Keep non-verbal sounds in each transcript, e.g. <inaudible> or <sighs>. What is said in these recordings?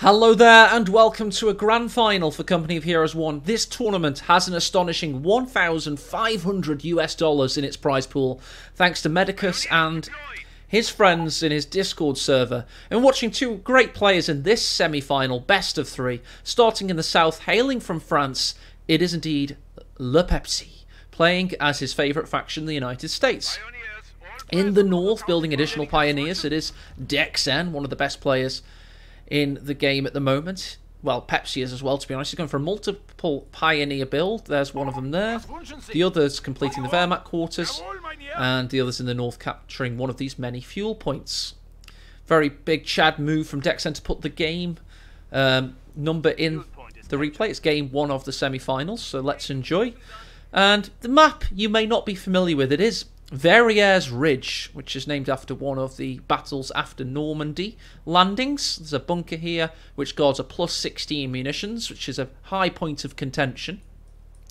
Hello there, and welcome to a grand final for Company of Heroes 1. This tournament has an astonishing 1,500 US dollars in its prize pool, thanks to Medicus and his friends in his Discord server. And watching two great players in this semi final, best of three, starting in the south, hailing from France, it is indeed Le Pepsi, playing as his favourite faction, the United States. In the north, building additional pioneers, it is DexN, one of the best players in the game at the moment. Well, Pepsi is as well, to be honest. He's going for a multiple Pioneer build. There's one of them there. The others completing the Wehrmacht quarters. And the others in the north capturing one of these many fuel points. Very big Chad move from DexN to put the game um, number in the replay. It's game one of the semi-finals, so let's enjoy. And the map you may not be familiar with. It is Verrières Ridge, which is named after one of the battles after Normandy landings. There's a bunker here which guards a plus 16 munitions, which is a high point of contention.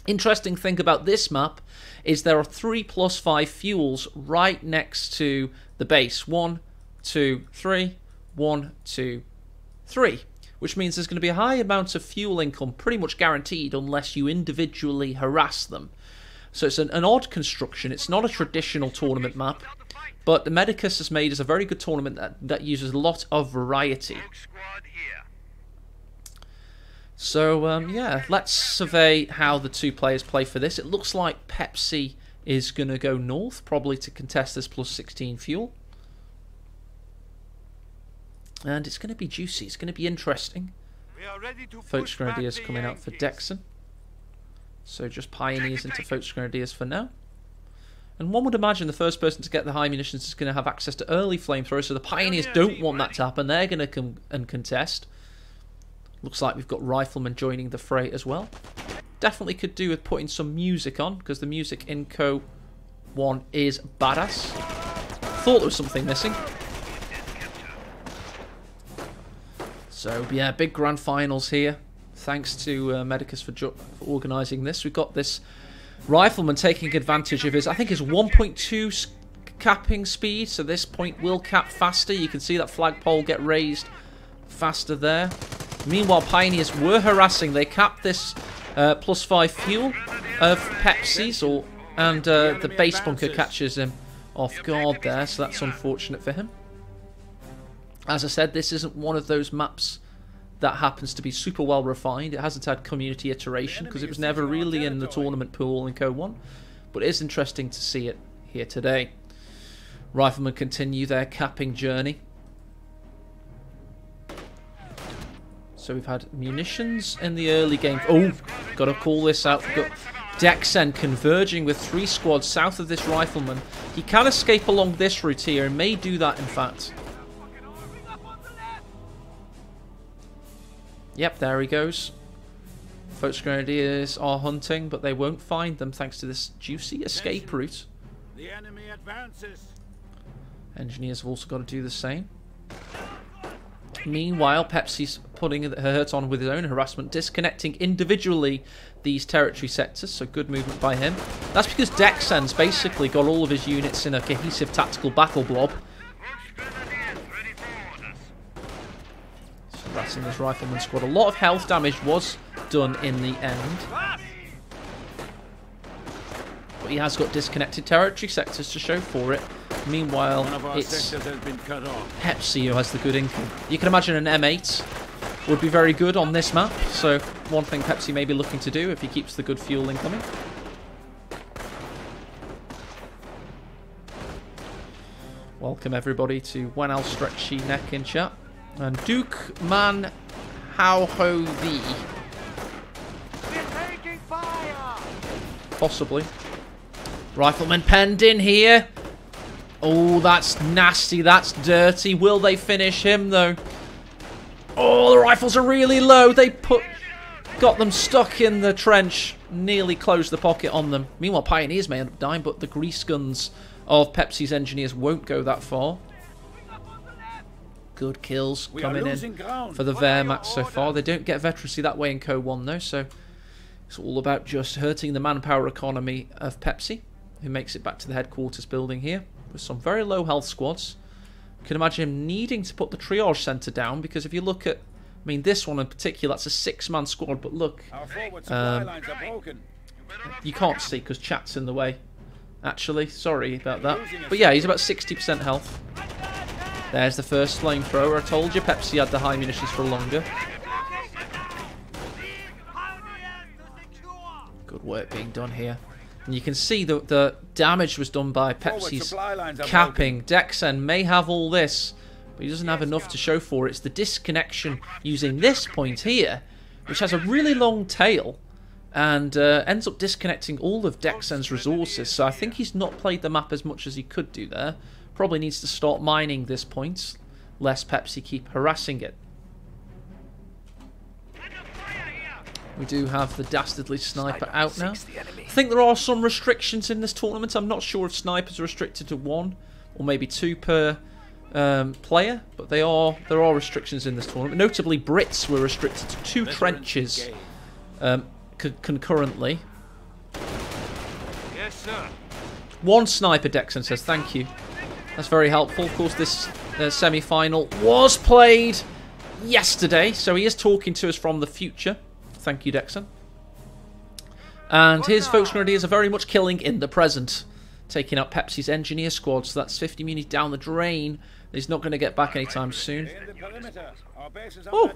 Interesting thing about this map is there are three plus five fuels right next to the base. One, two, three, one, two, three. Which means there's going to be a high amount of fuel income, pretty much guaranteed, unless you individually harass them. So it's an, an odd construction. It's not a traditional tournament map, but the Medicus has made us a very good tournament that, that uses a lot of variety. So, um, yeah, let's survey how the two players play for this. It looks like Pepsi is going to go north, probably to contest this plus 16 fuel. And it's going to be juicy. It's going to be interesting. Volks Grenadiers coming out for DexN. So just pioneers into Volks Grenadiers for now. And one would imagine the first person to get the high munitions is going to have access to early flamethrowers, so the pioneers don't want that to happen. They're going to come and contest. Looks like we've got riflemen joining the fray as well. Definitely could do with putting some music on, because the music in Co 1 is badass. Thought there was something missing. So, yeah, big grand finals here thanks to uh, Medicus for, for organising this. We've got this rifleman taking advantage of his, I think his 1.2 capping speed, so this point will cap faster. You can see that flagpole get raised faster there. Meanwhile, Pioneers were harassing. They capped this uh, plus 5 fuel of Pepsi's, or, and uh, the base bunker catches him off guard there, so that's unfortunate for him. As I said, this isn't one of those maps that happens to be super well refined. It hasn't had community iteration because it was never really in the tournament pool in Co 1, but it is interesting to see it here today. Riflemen continue their capping journey. So we've had munitions in the early game. Oh, got to call this out. We've got DexN converging with three squads south of this rifleman. He can escape along this route here and may do that in fact. Yep, there he goes. Volks Grenadiers are hunting, but they won't find them thanks to this juicy escape route. The enemy advances. Engineers have also got to do the same. Meanwhile, Pepsi's putting her hurt on with his own harassment, disconnecting individually these territory sectors, so good movement by him. That's because DexN's basically got all of his units in a cohesive tactical battle blob, harassing this rifleman squad. A lot of health damage was done in the end. But he has got disconnected territory sectors to show for it. Meanwhile, it's Pepsi who has the good income. You can imagine an M8 would be very good on this map. So one thing Pepsi may be looking to do if he keeps the good fuel incoming. Welcome everybody to When I'll Stretchy Neck in chat. And Duke Man How Ho Thee. Possibly. Rifleman penned in here. Oh, that's nasty. That's dirty. Will they finish him, though? Oh, the rifles are really low. They put... Got them stuck in the trench. Nearly closed the pocket on them. Meanwhile, Pioneers may end up dying, but the grease guns of Pepsi's engineers won't go that far. Good kills coming in ground. for the Wehrmacht so far. They don't get veterancy that way in Co 1 though, so it's all about just hurting the manpower economy of Pepsi, who makes it back to the headquarters building here with some very low health squads. You can imagine him needing to put the triage centre down because if you look at I mean, this one in particular, that's a six-man squad, but look, Our forward supply Um, you can't see because chat's in the way. Actually, sorry about that. But yeah, he's about 60% health. There's the first flamethrower. I told you Pepsi had the high munitions for longer. Good work being done here. And you can see that the damage was done by Pepsi's supply lines are capping. DexN may have all this, but he doesn't have enough to show for it. It's the disconnection using this point here, which has a really long tail, and uh, ends up disconnecting all of DexN's resources. So I think he's not played the map as much as he could do there. Probably needs to start mining this point, lest Pepsi keep harassing it. We do have the dastardly sniper out now. I think there are some restrictions in this tournament. I'm not sure if snipers are restricted to one or maybe two per um, player, but they are there are restrictions in this tournament. Notably, Brits were restricted to two trenches um, c- concurrently. Yes, sir. One sniper, DexN says, thank you. That's very helpful. Of course, this uh, semi-final was played yesterday, so he is talking to us from the future. Thank you, DexN. And his Volks grenadiers are very much killing in the present, taking out Pepsi's engineer squad. So that's 50 munis down the drain. He's not going to get back anytime soon. In the perimeter. Our base is Oh.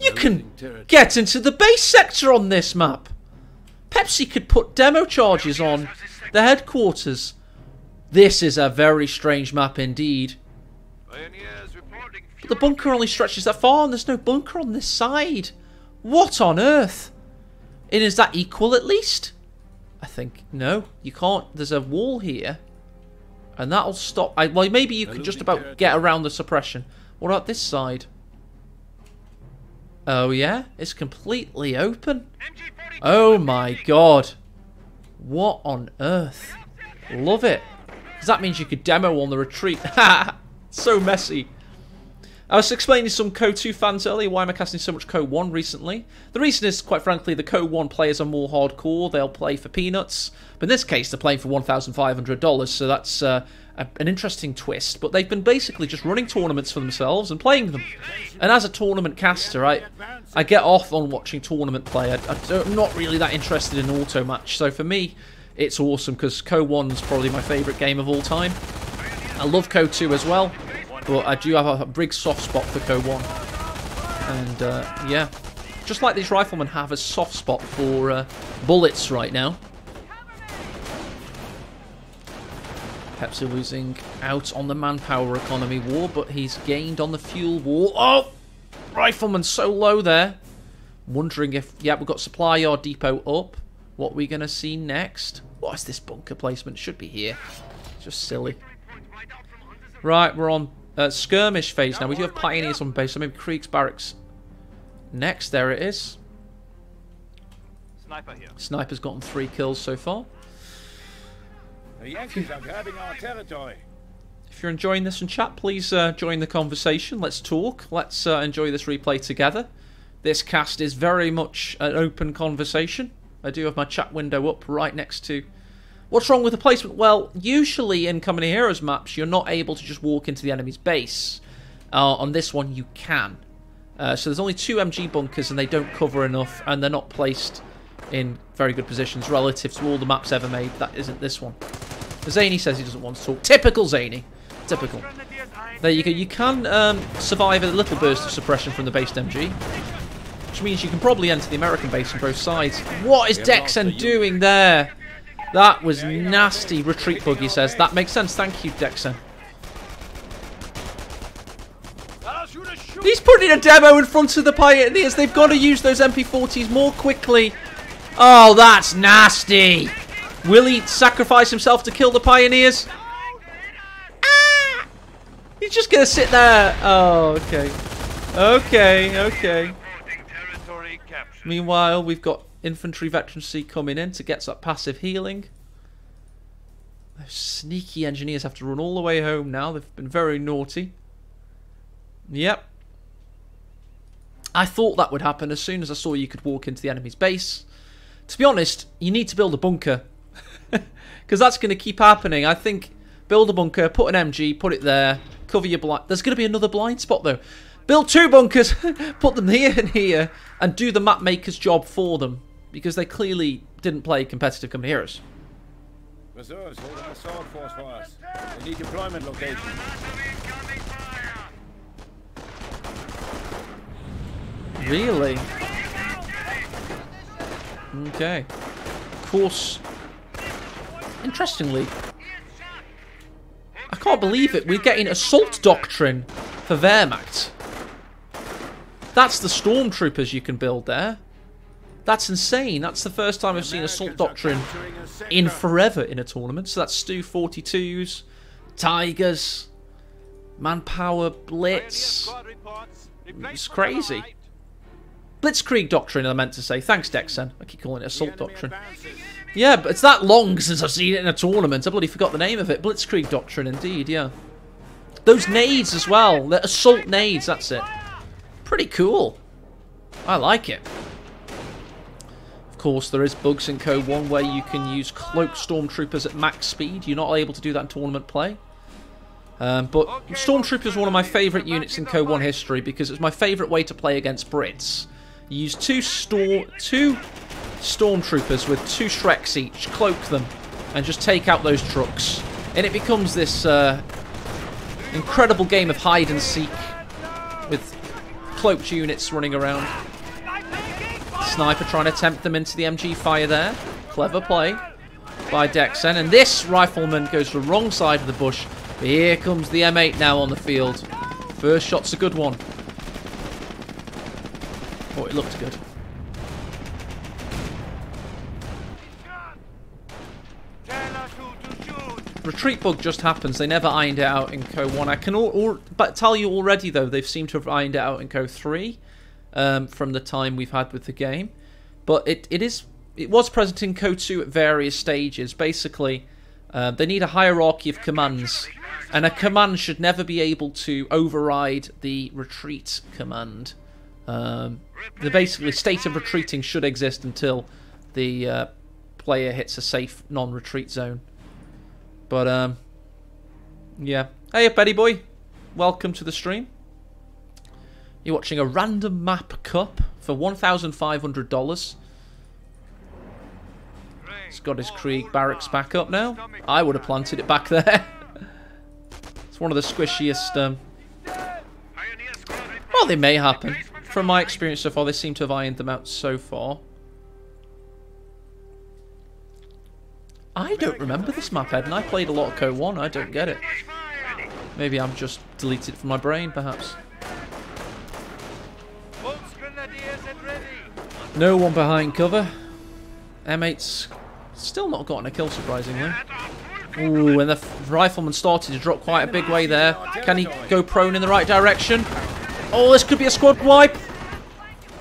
You can get into the base sector on this map. Pepsi could put demo charges on the headquarters. This is a very strange map indeed. But the bunker only stretches that far, and there's no bunker on this side. What on earth? And is that equal at least? I think no. You can't. There's a wall here, and that'll stop. I, well, maybe you can just about get around the suppression. What about this side? Oh yeah, it's completely open. Oh my god. What on earth? Love it. Because that means you could demo on the retreat. <laughs> so messy. I was explaining to some Co 2 fans earlier why am I casting so much Co 1 recently. The reason is, quite frankly, the Co 1 players are more hardcore. They'll play for peanuts. But in this case, they're playing for $1,500, so that's uh, a, an interesting twist. But they've been basically just running tournaments for themselves and playing them. And as a tournament caster, I, I get off on watching tournament play. I, I'm not really that interested in auto match. So for me, it's awesome because Co 1's probably my favourite game of all time. I love Co 2 as well, but I do have a big soft spot for Co 1. And uh, yeah, just like these riflemen have a soft spot for uh, bullets right now. Pepsi losing out on the manpower economy war, but he's gained on the fuel war. Oh! Rifleman so low there. Wondering if, yeah, we've got supply yard depot up. What are we going to see next? What is this bunker placement? Should be here. Just silly. Right, we're on uh, skirmish phase now. We do have pioneers on base, so maybe Krieg's barracks. Next, there it is. Sniper here. Sniper's gotten three kills so far. The Yankees are grabbing our territory. If you're enjoying this in chat, please uh, join the conversation. Let's talk. Let's uh, enjoy this replay together. This cast is very much an open conversation. I do have my chat window up right next to. What's wrong with the placement? Well, usually in Company Heroes maps, you're not able to just walk into the enemy's base. Uh, on this one, you can. Uh, so there's only two MG bunkers, and they don't cover enough, and they're not placed in very good positions relative to all the maps ever made. That isn't this one. Zany says he doesn't want to talk. Typical Zany. Typical. There you go. You can um, survive a little burst of suppression from the based MG. Which means you can probably enter the American base on both sides. What is DexN doing there? That was nasty. Retreat bug, he says. That makes sense. Thank you, DexN. He's putting a demo in front of the Pioneers. They've got to use those MP40s more quickly. Oh, that's nasty. Will he sacrifice himself to kill the Pioneers? Ah! He's just going to sit there. Oh, okay. Okay, okay. Meanwhile, we've got infantry veterancy coming in to get that passive healing. Those sneaky engineers have to run all the way home now. They've been very naughty. Yep. I thought that would happen as soon as I saw you could walk into the enemy's base. To be honest, you need to build a bunker. <laughs> Because that's going to keep happening. I think build a bunker, put an MG, put it there, cover your blind. There's going to be another blind spot though. Build two bunkers, <laughs> put them here and here, and do the map maker's job for them. Because they clearly didn't play competitive Company Heroes. Reserves holding the sword force for us. We need deployment location. Really? Okay. Of course. Interestingly, I can't believe it. We're getting assault doctrine for Wehrmacht. That's the stormtroopers you can build there. That's insane. That's the first time I've seen assault doctrine capturing a sector. in forever in a tournament. So that's Stu 42s, Tigers, Manpower, Blitz. It's crazy. Blitzkrieg Doctrine, I meant to say. Thanks, DexN. I keep calling it Assault Doctrine. Yeah, but it's that long since I've seen it in a tournament. I bloody forgot the name of it. Blitzkrieg Doctrine, indeed, yeah. Those nades as well. The assault nades, that's it. Pretty cool. I like it. Of course, there is bugs in Co. One where you can use cloak stormtroopers at max speed. You're not able to do that in tournament play. Um, but Stormtrooper is one of my favourite units in Co. 1 history because it's my favourite way to play against Brits. You use two storm, two Stormtroopers with two Shreks each, cloak them, and just take out those trucks. And it becomes this uh, incredible game of hide and seek with cloaked units running around. Sniper trying to tempt them into the MG fire there. Clever play by DexN. And this rifleman goes to the wrong side of the bush. But here comes the M8 now on the field. First shot's a good one. Oh, it looked good. Tell us who to shoot. Retreat bug just happens. They never ironed it out in Co 1. I can all, all, but tell you already, though, they've seemed to have ironed it out in Co 3 um, from the time we've had with the game. But it, it is it was present in Co 2 at various stages. Basically, uh, they need a hierarchy of commands, and a command should never be able to override the retreat command. Um, the basically state of retreating should exist until the uh, player hits a safe non-retreat zone. But um, yeah. Hey, Betty boy, welcome to the stream. You're watching a random map cup for one thousand five hundred dollars. He's got his Krieg barracks back up now. I would have planted it back there. <laughs> it's one of the squishiest. Um, well, they may happen. From my experience so far, they seem to have ironed them out so far. I don't remember this map, Ed, and I played a lot of Co 1. I don't get it. Maybe I'm just deleted it from my brain, perhaps. No one behind cover. M8's still not gotten a kill, surprisingly. Ooh, and the rifleman started to drop quite a big way there. Can he go prone in the right direction? Oh, this could be a squad wipe.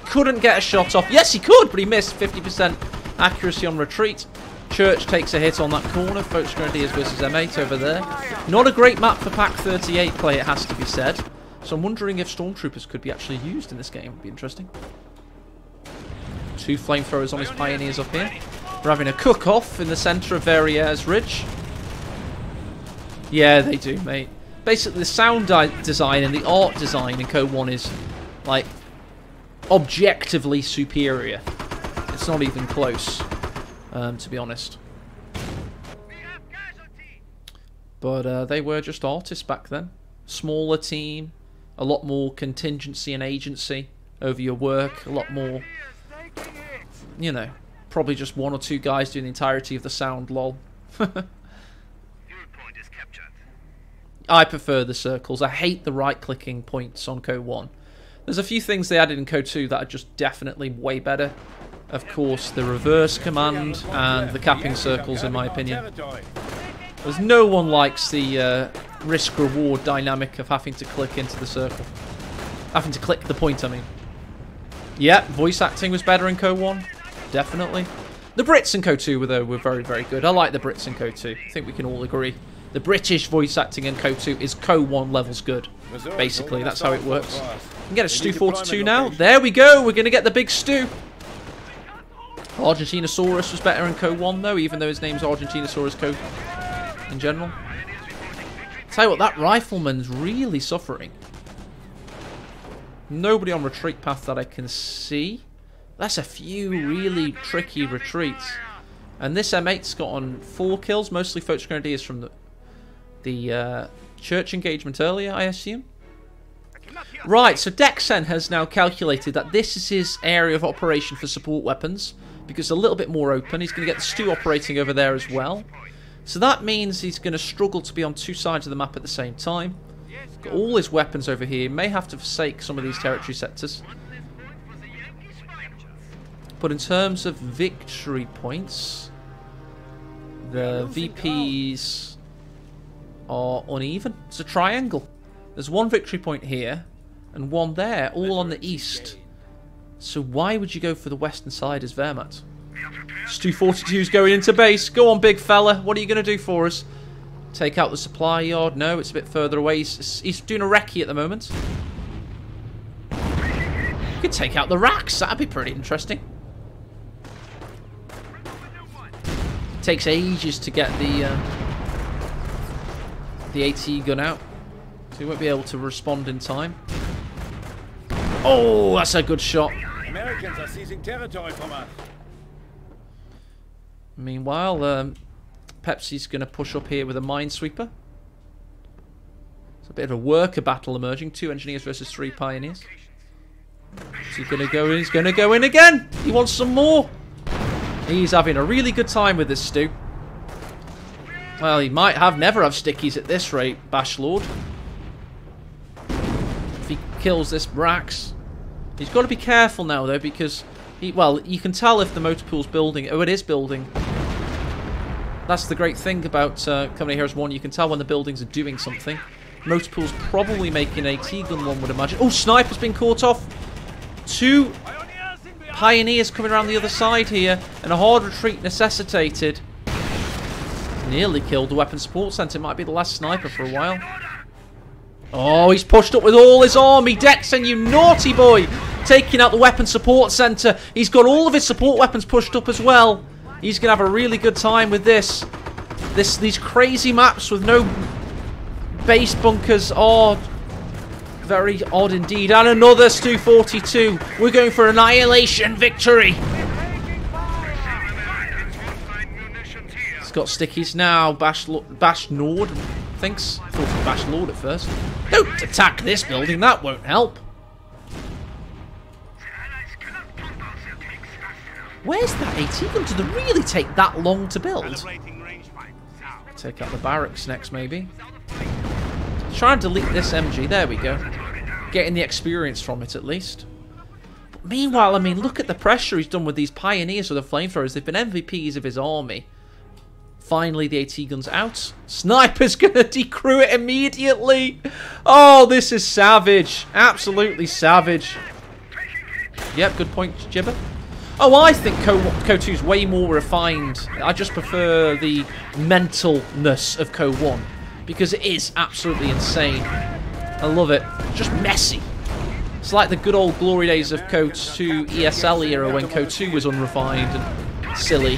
Couldn't get a shot off. Yes, he could, but he missed 50% accuracy on retreat. Church takes a hit on that corner. Volks Grenadiers versus M8 over there. Not a great map for Pak 38 play, it has to be said. So I'm wondering if Stormtroopers could be actually used in this game. Would be interesting. Two flamethrowers on his Pioneers up here. We're having a cook-off in the centre of Verrières Ridge. Yeah, they do, mate. Basically, the sound design and the art design in Code 1 is, like, objectively superior. It's not even close, um, to be honest. We have casualties. But uh, they were just artists back then. Smaller team, a lot more contingency and agency over your work, a lot more, Pioneers taking it. you know, probably just one or two guys doing the entirety of the sound, lol. <laughs> Fuel point is captured. I prefer the circles. I hate the right clicking points on Code 1. There's a few things they added in Code 2 that are just definitely way better. Of course, the reverse command and the capping circles, in my opinion. There's no one likes the uh, risk reward dynamic of having to click into the circle. Having to click the point, I mean. Yeah, voice acting was better in Code 1. Definitely. The Brits in Code 2 were, though, were very, very good. I like the Brits in Code 2. I think we can all agree. The British voice acting in Code 2 is Code 1 levels good. Basically, that's how it works. We can get a Stu 42 now. There we go. We're going to get the big Stu. Argentinosaurus was better in Co 1 though, even though his name's Argentinosaurus Code in general. Tell you what, that rifleman's really suffering. Nobody on retreat path that I can see. That's a few really tricky retreats. And this M8's got on four kills, mostly Volks Grenadiers from the, the uh, church engagement earlier, I assume. Right, so DexN has now calculated that this is his area of operation for support weapons, because a little bit more open. He's going to get the stew operating over there as well. So that means he's going to struggle to be on two sides of the map at the same time. Got all his weapons over here. May have to forsake some of these territory sectors. But in terms of victory points, the VPs are uneven. It's a triangle. There's one victory point here and one there, all on the east. So why would you go for the western side as Wehrmacht? Stu 42's going into base. Go on, big fella. What are you going to do for us? Take out the supply yard? No, it's a bit further away. He's, he's doing a recce at the moment. You could take out the racks. That'd be pretty interesting. Takes ages to get the uh, the AT gun out. So he won't be able to respond in time. Oh, that's a good shot. Americans are seizing territory from us. Meanwhile, um, Pepsi's going to push up here with a minesweeper. It's a bit of a worker battle emerging. Two engineers versus three pioneers. Is he going to go in? He's going to go in again. He wants some more. He's having a really good time with this Stu. Well, he might have never have stickies at this rate, Bashlord. If he kills this Brax. He's got to be careful now, though, because... He, well, you can tell if the motor pool's building. Oh, it is building. That's the great thing about uh, Company Heroes 1. You can tell when the buildings are doing something. Motor pool's probably making a T-gun, one would imagine. Oh, Sniper's been caught off. Two Pioneers coming around the other side here, and a hard retreat necessitated. Nearly killed the weapon support centre. Might be the last sniper for a while. Oh, he's pushed up with all his army. DexN, you naughty boy! Taking out the weapon support centre. He's got all of his support weapons pushed up as well. He's going to have a really good time with this. This These crazy maps with no base bunkers are very odd indeed. And another Stu-42. We're going for annihilation victory. He's got stickies now. Bash, Bash Nord thinks. Thought it was Bash Lord at first. Don't attack this building. That won't help. Where's that AT gun? Did it really take that long to build? Take out the barracks next, maybe. Try and delete this MG. There we go. Getting the experience from it, at least. But meanwhile, I mean, look at the pressure he's done with these pioneers with the flamethrowers. They've been MVPs of his army. Finally, the AT gun's out. Sniper's <laughs> going to decrew it immediately. Oh, this is savage. Absolutely savage. Yep, good point, Jibber. Oh, I think Co, Co 2 is way more refined. I just prefer the mentalness of Co 1 because it is absolutely insane. I love it. Just messy. It's like the good old glory days of Co 2 ESL era when Co 2 was unrefined and silly.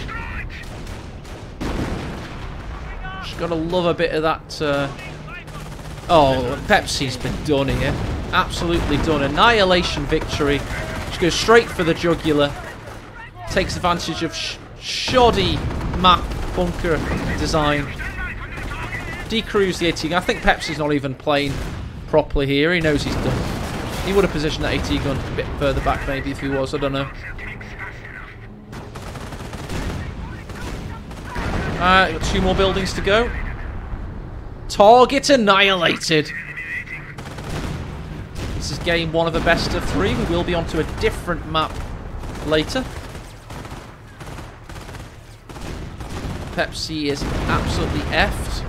Just gotta love a bit of that. Uh... Oh, Pepsi's been done here. Absolutely done. Annihilation victory. Just goes straight for the jugular takes advantage of sh shoddy map bunker design. Decrews the AT gun. I think Pepsi's not even playing properly here. He knows he's done. He would have positioned that AT gun a bit further back maybe if he was. I don't know. Uh, got two more buildings to go. Target annihilated. This is game one of the best of three. We will be onto a different map later. Pepsi is absolutely effed.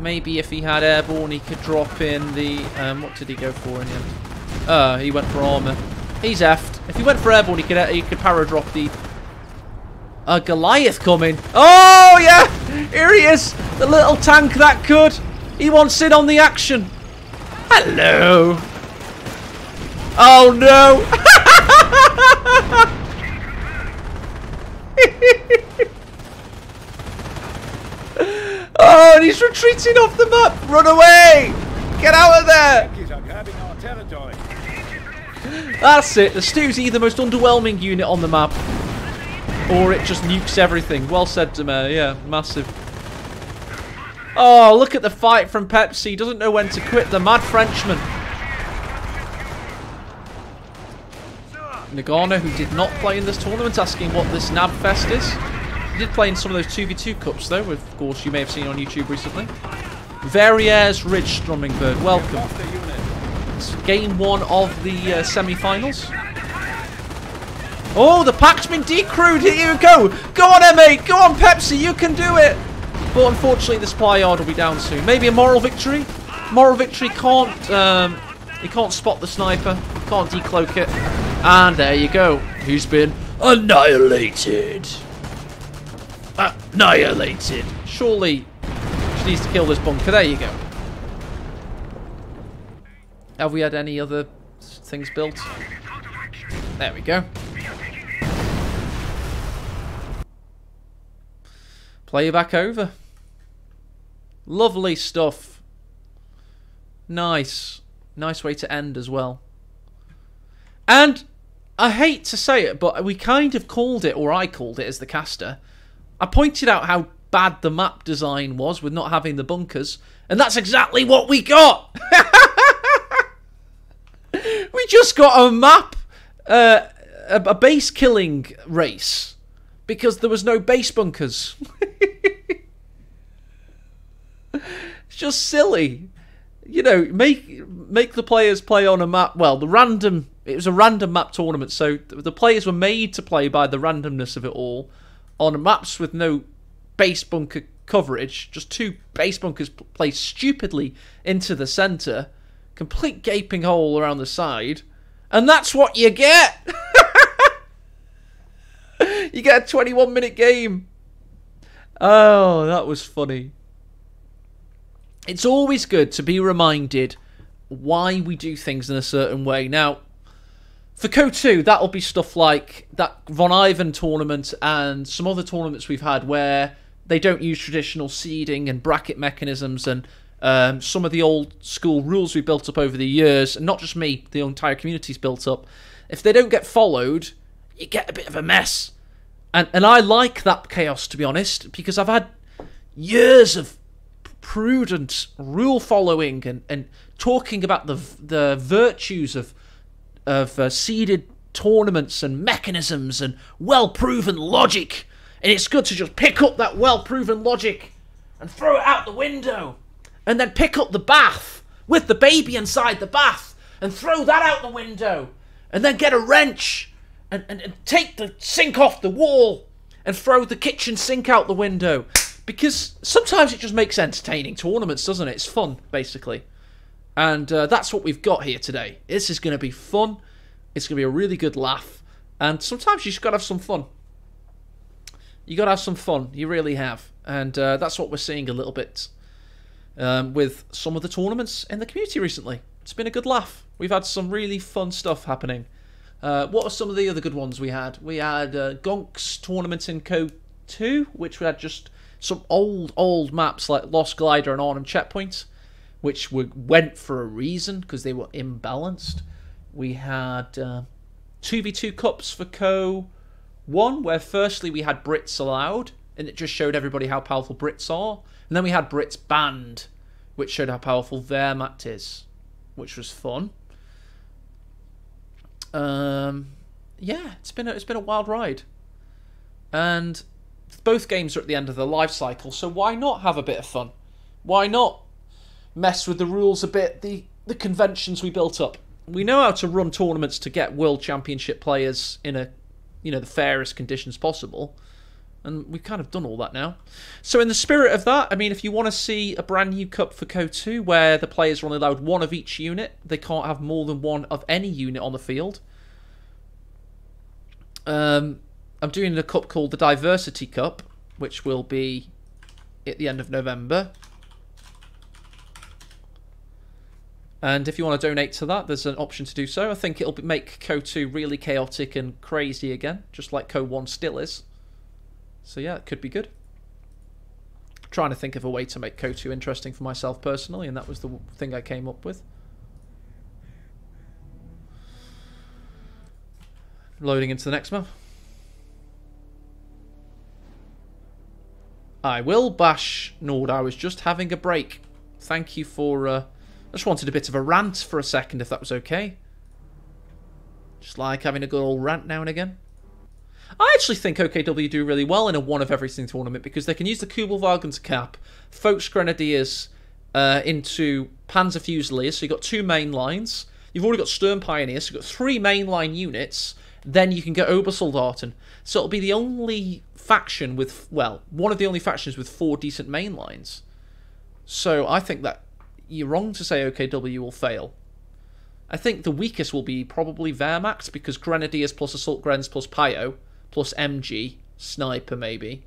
Maybe if he had airborne, he could drop in the... Um, what did he go for in the end? Uh, he went for armor. He's effed. If he went for airborne, he could he could power drop the... A Goliath coming. Oh, yeah! Here he is! The little tank that could. He wants in on the action. Hello! Oh, no! <laughs> Oh, and he's retreating off the map. Run away! Get out of there! Yankees are grabbing our territory. That's it. The Stu's either the most underwhelming unit on the map, or it just nukes everything. Well said, Demer. Yeah, massive. Oh, look at the fight from Pepsi. He doesn't know when to quit. The mad Frenchman. Nagano, who did not play in this tournament, asking what this Nab Fest is. He did play in some of those 2v2 cups, though, of course, you may have seen on YouTube recently. Verrières Ridge Strummingbird, welcome. It's game one of the uh, semi-finals. Oh, the Pak's been decrewed. Here you go. Go on, M8. Go on, Pepsi. You can do it. But unfortunately, the supply yard will be down soon. Maybe a moral victory. Moral victory can't. Um, he can't spot the sniper. Can't decloak it. And there you go. He's been annihilated. Annihilated. Surely, she needs to kill this bunker. There you go. Have we had any other things built? There we go. Play back over. Lovely stuff. Nice. Nice way to end as well. And I hate to say it, but we kind of called it, or I called it as the caster. I pointed out how bad the map design was with not having the bunkers, and that's exactly what we got! <laughs> we just got a map, uh, a, base killing race, because there was no base bunkers. <laughs> it's just silly. You know, make make the players play on a map. Well, the random. It was a random map tournament, so the players were made to play by the randomness of it all on maps with no base bunker coverage. Just two base bunkers placed stupidly into the center, complete gaping hole around the side, and that's what you get. <laughs> you get a 21 minute game. Oh, that was funny. It's always good to be reminded why we do things in a certain way. Now, for Co 2, that'll be stuff like that Von Ivan tournament and some other tournaments we've had where they don't use traditional seeding and bracket mechanisms and um, some of the old school rules we built up over the years, and not just me, the entire community's built up. If they don't get followed, you get a bit of a mess. And, and I like that chaos, to be honest, because I've had years of prudent rule following and, and talking about the the virtues of of uh, seeded tournaments and mechanisms and well proven logic. And it's good to just pick up that well proven logic and throw it out the window. And then pick up the bath with the baby inside the bath and throw that out the window. And then get a wrench and, and, and take the sink off the wall and throw the kitchen sink out the window. Because sometimes it just makes entertaining tournaments, doesn't it? It's fun, basically. And uh, that's what we've got here today. This is going to be fun. It's going to be a really good laugh. And sometimes you just got to have some fun. You got to have some fun. You really have. And uh, that's what we're seeing a little bit um, with some of the tournaments in the community recently. It's been a good laugh. We've had some really fun stuff happening. Uh, what are some of the other good ones we had? We had uh, Gonk's tournament in Co 2, which we had just some old, old maps like Lost Glider and Arnhem Checkpoint, which were, went for a reason because they were imbalanced. We had uh, 2v2 cups for Co 1, where firstly we had Brits allowed, and it just showed everybody how powerful Brits are. And then we had Brits banned, which showed how powerful Wehrmacht is, which was fun. Um, yeah, it's been a, it's been a wild ride, and both games are at the end of their life cycle. So why not have a bit of fun? Why not mess with the rules a bit? The the conventions we built up. We know how to run tournaments to get world championship players in a you know the fairest conditions possible. And we've kind of done all that now. So, in the spirit of that, I mean, if you want to see a brand new cup for Co 2 where the players are only allowed one of each unit, they can't have more than one of any unit on the field. Um, I'm doing a cup called the Diversity Cup, which will be at the end of November. And if you want to donate to that, there's an option to do so. I think it'll make Co 2 really chaotic and crazy again, just like Co 1 still is. So yeah, it could be good. Trying to think of a way to make KO2 interesting for myself personally, and that was the thing I came up with. Loading into the next map. I will bash Nord. I was just having a break. Thank you for... Uh, just wanted a bit of a rant for a second, if that was okay. Just like having a good old rant now and again. I actually think OKW do really well in a one of everything tournament because they can use the Kubelwagen to cap, Volksgrenadiers uh, into Panzer Fusiliers, so you've got two main lines. You've already got Sturm Pioneers, so you've got three mainline units. Then you can get Obersoldaten. So it'll be the only faction with, well, one of the only factions with four decent main lines. So I think that you're wrong to say OKW will fail. I think the weakest will be probably Wehrmacht because Grenadiers plus Assault Grens plus Pio plus MG, Sniper maybe.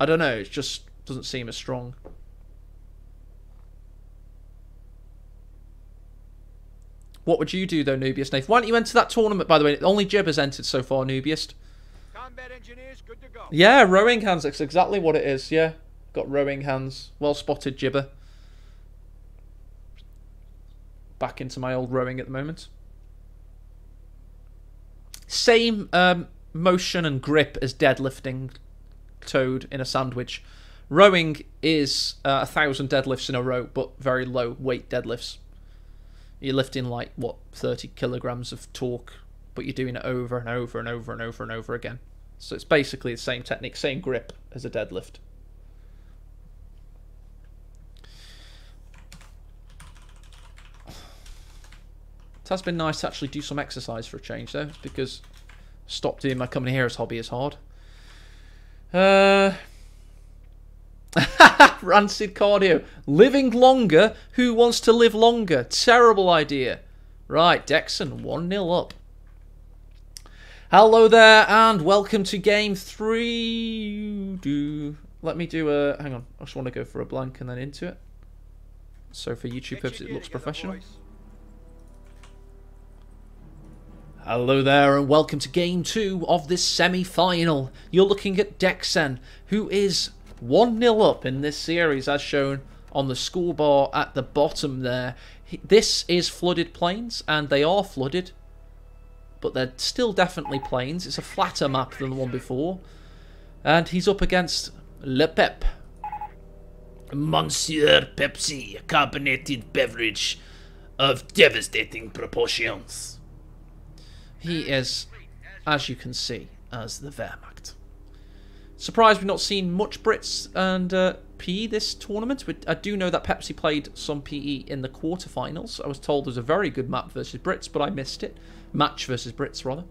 I don't know, it just doesn't seem as strong. What would you do though, Nubius Nath? Why don't you enter that tournament, by the way? Only Jib has entered so far, Nubius. Combat engineers, good to go. Yeah, rowing hands, that's exactly what it is, yeah. Got rowing hands. Well spotted, Jibber. Back into my old rowing at the moment. Same um, motion and grip as deadlifting Toad in a sandwich. Rowing is uh, a thousand deadlifts in a row, but very low weight deadlifts. You're lifting like, what, 30 kilograms of torque, but you're doing it over and over and over and over and over again. So it's basically the same technique, same grip as a deadlift. It has been nice to actually do some exercise for a change, though, because stop doing my company heroes hobby is hard. Uh, <laughs> rancid cardio. Living longer. Who wants to live longer? Terrible idea. Right, DexN, 1 0 up. Hello there, and welcome to game three. Do let me do a. Hang on, I just want to go for a blank and then into it. So for YouTube purposes, it looks professional. Hello there, and welcome to game two of this semi final. You're looking at DexN, who is 1 0 up in this series, as shown on the school bar at the bottom there. This is flooded plains, and they are flooded, but they're still definitely plains. It's a flatter map than the one before. And he's up against Le Pep. Monsieur Pepsi, a carbonated beverage of devastating proportions. He is, as you can see, as the Wehrmacht. Surprised we've not seen much Brits and uh, PE this tournament. I do know that Pepsi played some PE in the quarterfinals. I was told there was a very good map versus Brits, but I missed it. Match versus Brits, rather.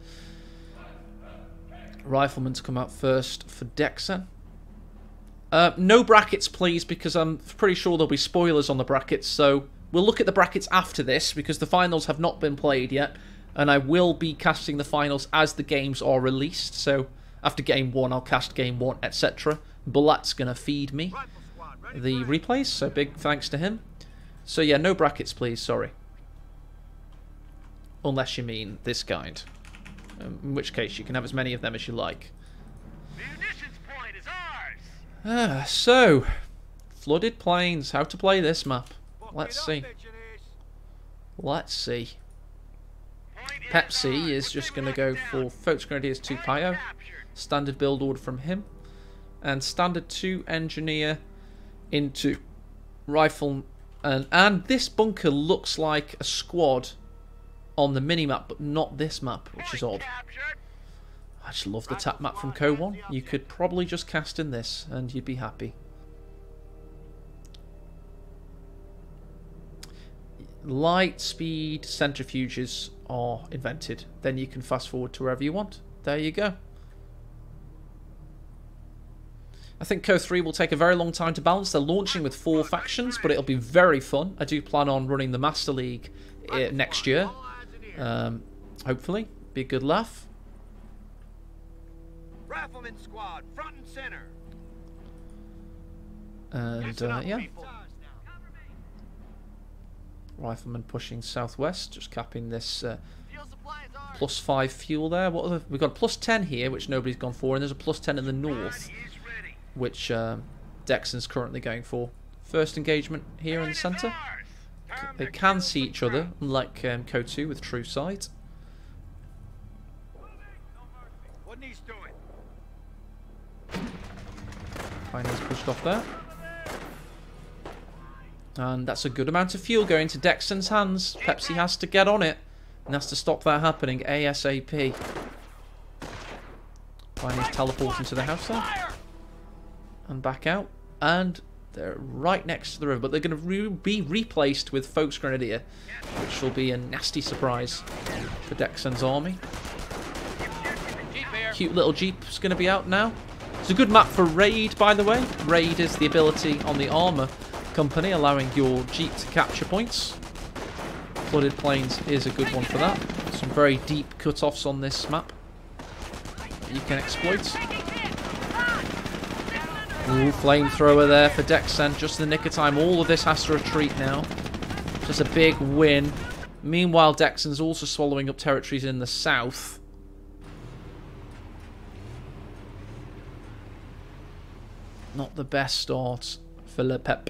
Rifleman to come out first for DexN. Uh, no brackets, please, because I'm pretty sure there'll be spoilers on the brackets. So we'll look at the brackets after this because the finals have not been played yet, and I will be casting the finals as the games are released. So after game one, I'll cast game one, etc. Bulat's gonna feed me the replays, so big thanks to him. So yeah, no brackets, please. Sorry. Unless you mean this kind, in which case you can have as many of them as you like. Ah, so, flooded plains. How to play this map? Let's see. Let's see. Pepsi is just going to go for. Volks Grenadiers 2 Point Pio. Standard build order from him. And standard 2 Engineer into Rifle. And, and this bunker looks like a squad on the minimap, but not this map, which is odd. I just love the tac map from Co 1. You could probably just cast in this and you'd be happy. Light speed centrifuges are invented. Then you can fast forward to wherever you want. There you go. I think Co 3 will take a very long time to balance. They're launching with four factions, but it'll be very fun. I do plan on running the Master League uh, next year. All eyes in here. Um, hopefully. Be a good laugh. Rifleman squad, front and center. And uh, yeah. Rifleman pushing southwest, just capping this uh, Fuel supply is ours. plus five fuel there. What other? We've got a plus ten here, which nobody's gone for, and there's a plus ten in the north, Body is ready. which um, DexN's currently going for. First engagement here in the centre. They can see each other, unlike um, Co2 with true sight. Needs pushed off there. And that's a good amount of fuel going to DexN's hands. Pepsi has to get on it. And has to stop that happening ASAP. Pioneer's teleporting to the house there. And back out. And they're right next to the river. But they're going to re be replaced with Volks Grenadier. Which will be a nasty surprise for DexN's army. Cute little Jeep's going to be out now. It's a good map for Raid, by the way. Raid is the ability on the armor company, allowing your Jeep to capture points. Flooded Plains is a good one for that. Some very deep cut-offs on this map that you can exploit. Ooh, flamethrower there for DexN. Just in the nick of time. All of this has to retreat now. Just a big win. Meanwhile, DexN's also swallowing up territories in the south. Not the best start for Le Pep.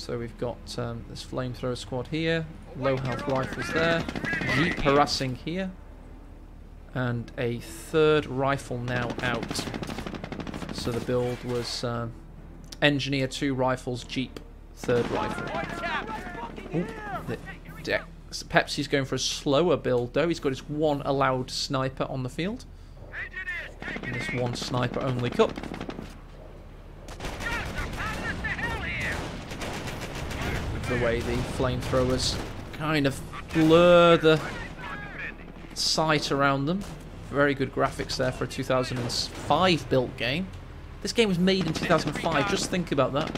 So we've got um, this flamethrower squad here, low health rifles there, Jeep harassing here, and a third rifle now out. So the build was um, engineer two rifles, Jeep third rifle. Ooh, the De- Pepsi's going for a slower build though. He's got his one allowed sniper on the field. And this one sniper only cup. The way the flamethrowers kind of blur the sight around them. Very good graphics there for a 2005 built game. This game was made in 2005, just think about that.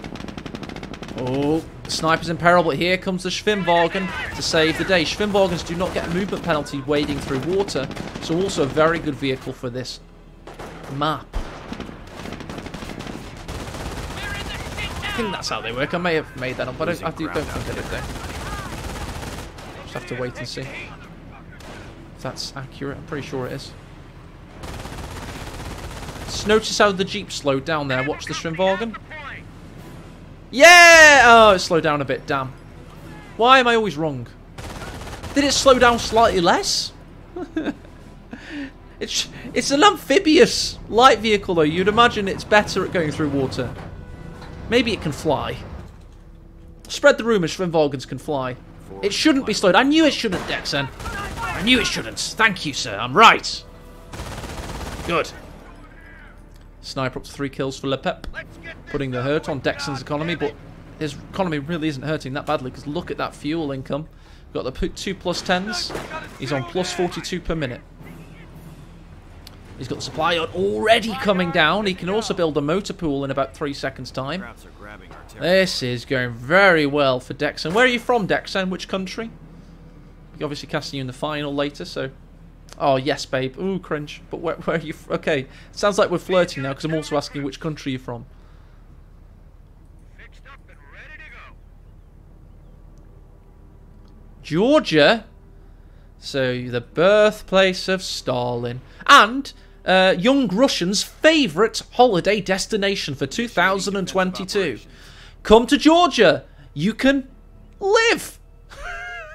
Oh, sniper's in peril, but here comes the Schwimmwagen to save the day. Schwimmwagens do not get a movement penalty wading through water, so also a very good vehicle for this map. I think that's how they work. I may have made that up, but I I do- don't think I did though. Just have to wait and see if that's accurate. I'm pretty sure it is. Just notice how the Jeep slowed down there. Watch the Schwimmwagen. Yeah! Oh, it slowed down a bit. Damn. Why am I always wrong? Did it slow down slightly less? <laughs> it's it's an amphibious light vehicle, though. You'd imagine it's better at going through water. Maybe it can fly. Spread the rumours Schwimmwagens can fly. It shouldn't be slowed. I knew it shouldn't, DexN. I knew it shouldn't. Thank you, sir. I'm right. Good. Sniper up to three kills for Le Pep putting the hurt on DexN's economy, but his economy really isn't hurting that badly because look at that fuel income. Got the two plus tens. He's on plus 42 per minute. He's got the supply yard already coming down. He can also build a motor pool in about three seconds' time. Traps are grabbing our territory. This is going very well for DexN. Where are you from, DexN? Which country? You're obviously casting you in the final later, so... Oh, yes, babe. Ooh, cringe. But where, where are you... F okay, sounds like we're flirting now because I'm also asking which country you're from. Fixed up and ready to go. Georgia. So the birthplace of Stalin and uh, young Russians' favourite holiday destination for 2022. Come to Georgia. You can live.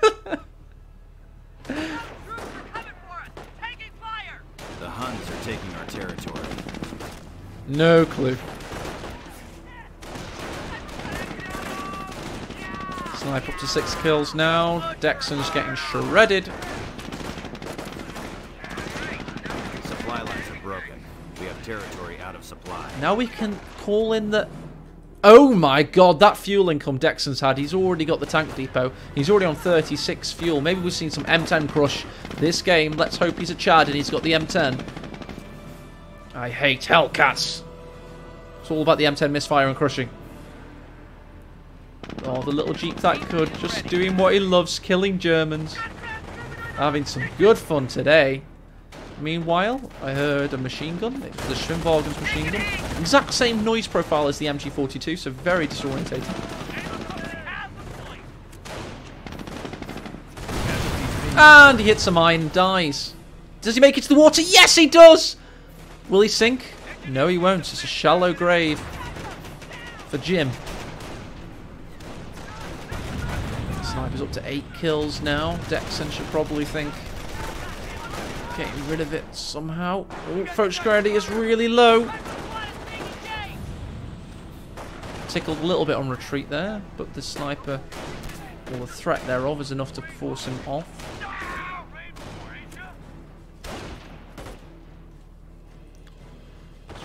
Troops are coming for us. Taking fire. The Huns are taking our territory. No clue. Snipe up to six kills now. DexN's getting shredded. Supply lines are broken. We have territory out of supply. Now we can call in the... Oh my god, that fuel income DexN's had. He's already got the tank depot. He's already on 36 fuel. Maybe we've seen some M10 crush this game. Let's hope he's a Chad and he's got the M10. I hate Hellcats. It's all about the M10 misfire and crushing. Oh, the little Jeep that could. Just doing what he loves, killing Germans. Having some good fun today. Meanwhile, I heard a machine gun. It was the Schwimmwagen's machine gun. Exact same noise profile as the MG42, so very disorientating. And he hits a mine and dies. Does he make it to the water? Yes, he does! Will he sink? No, he won't. It's a shallow grave for Jim. Sniper's up to eight kills now. DexN should probably think Getting rid of it somehow. Oh, Volks Grenadier is really low. Tickled a little bit on retreat there, but the sniper, or the threat thereof, is enough to force him off.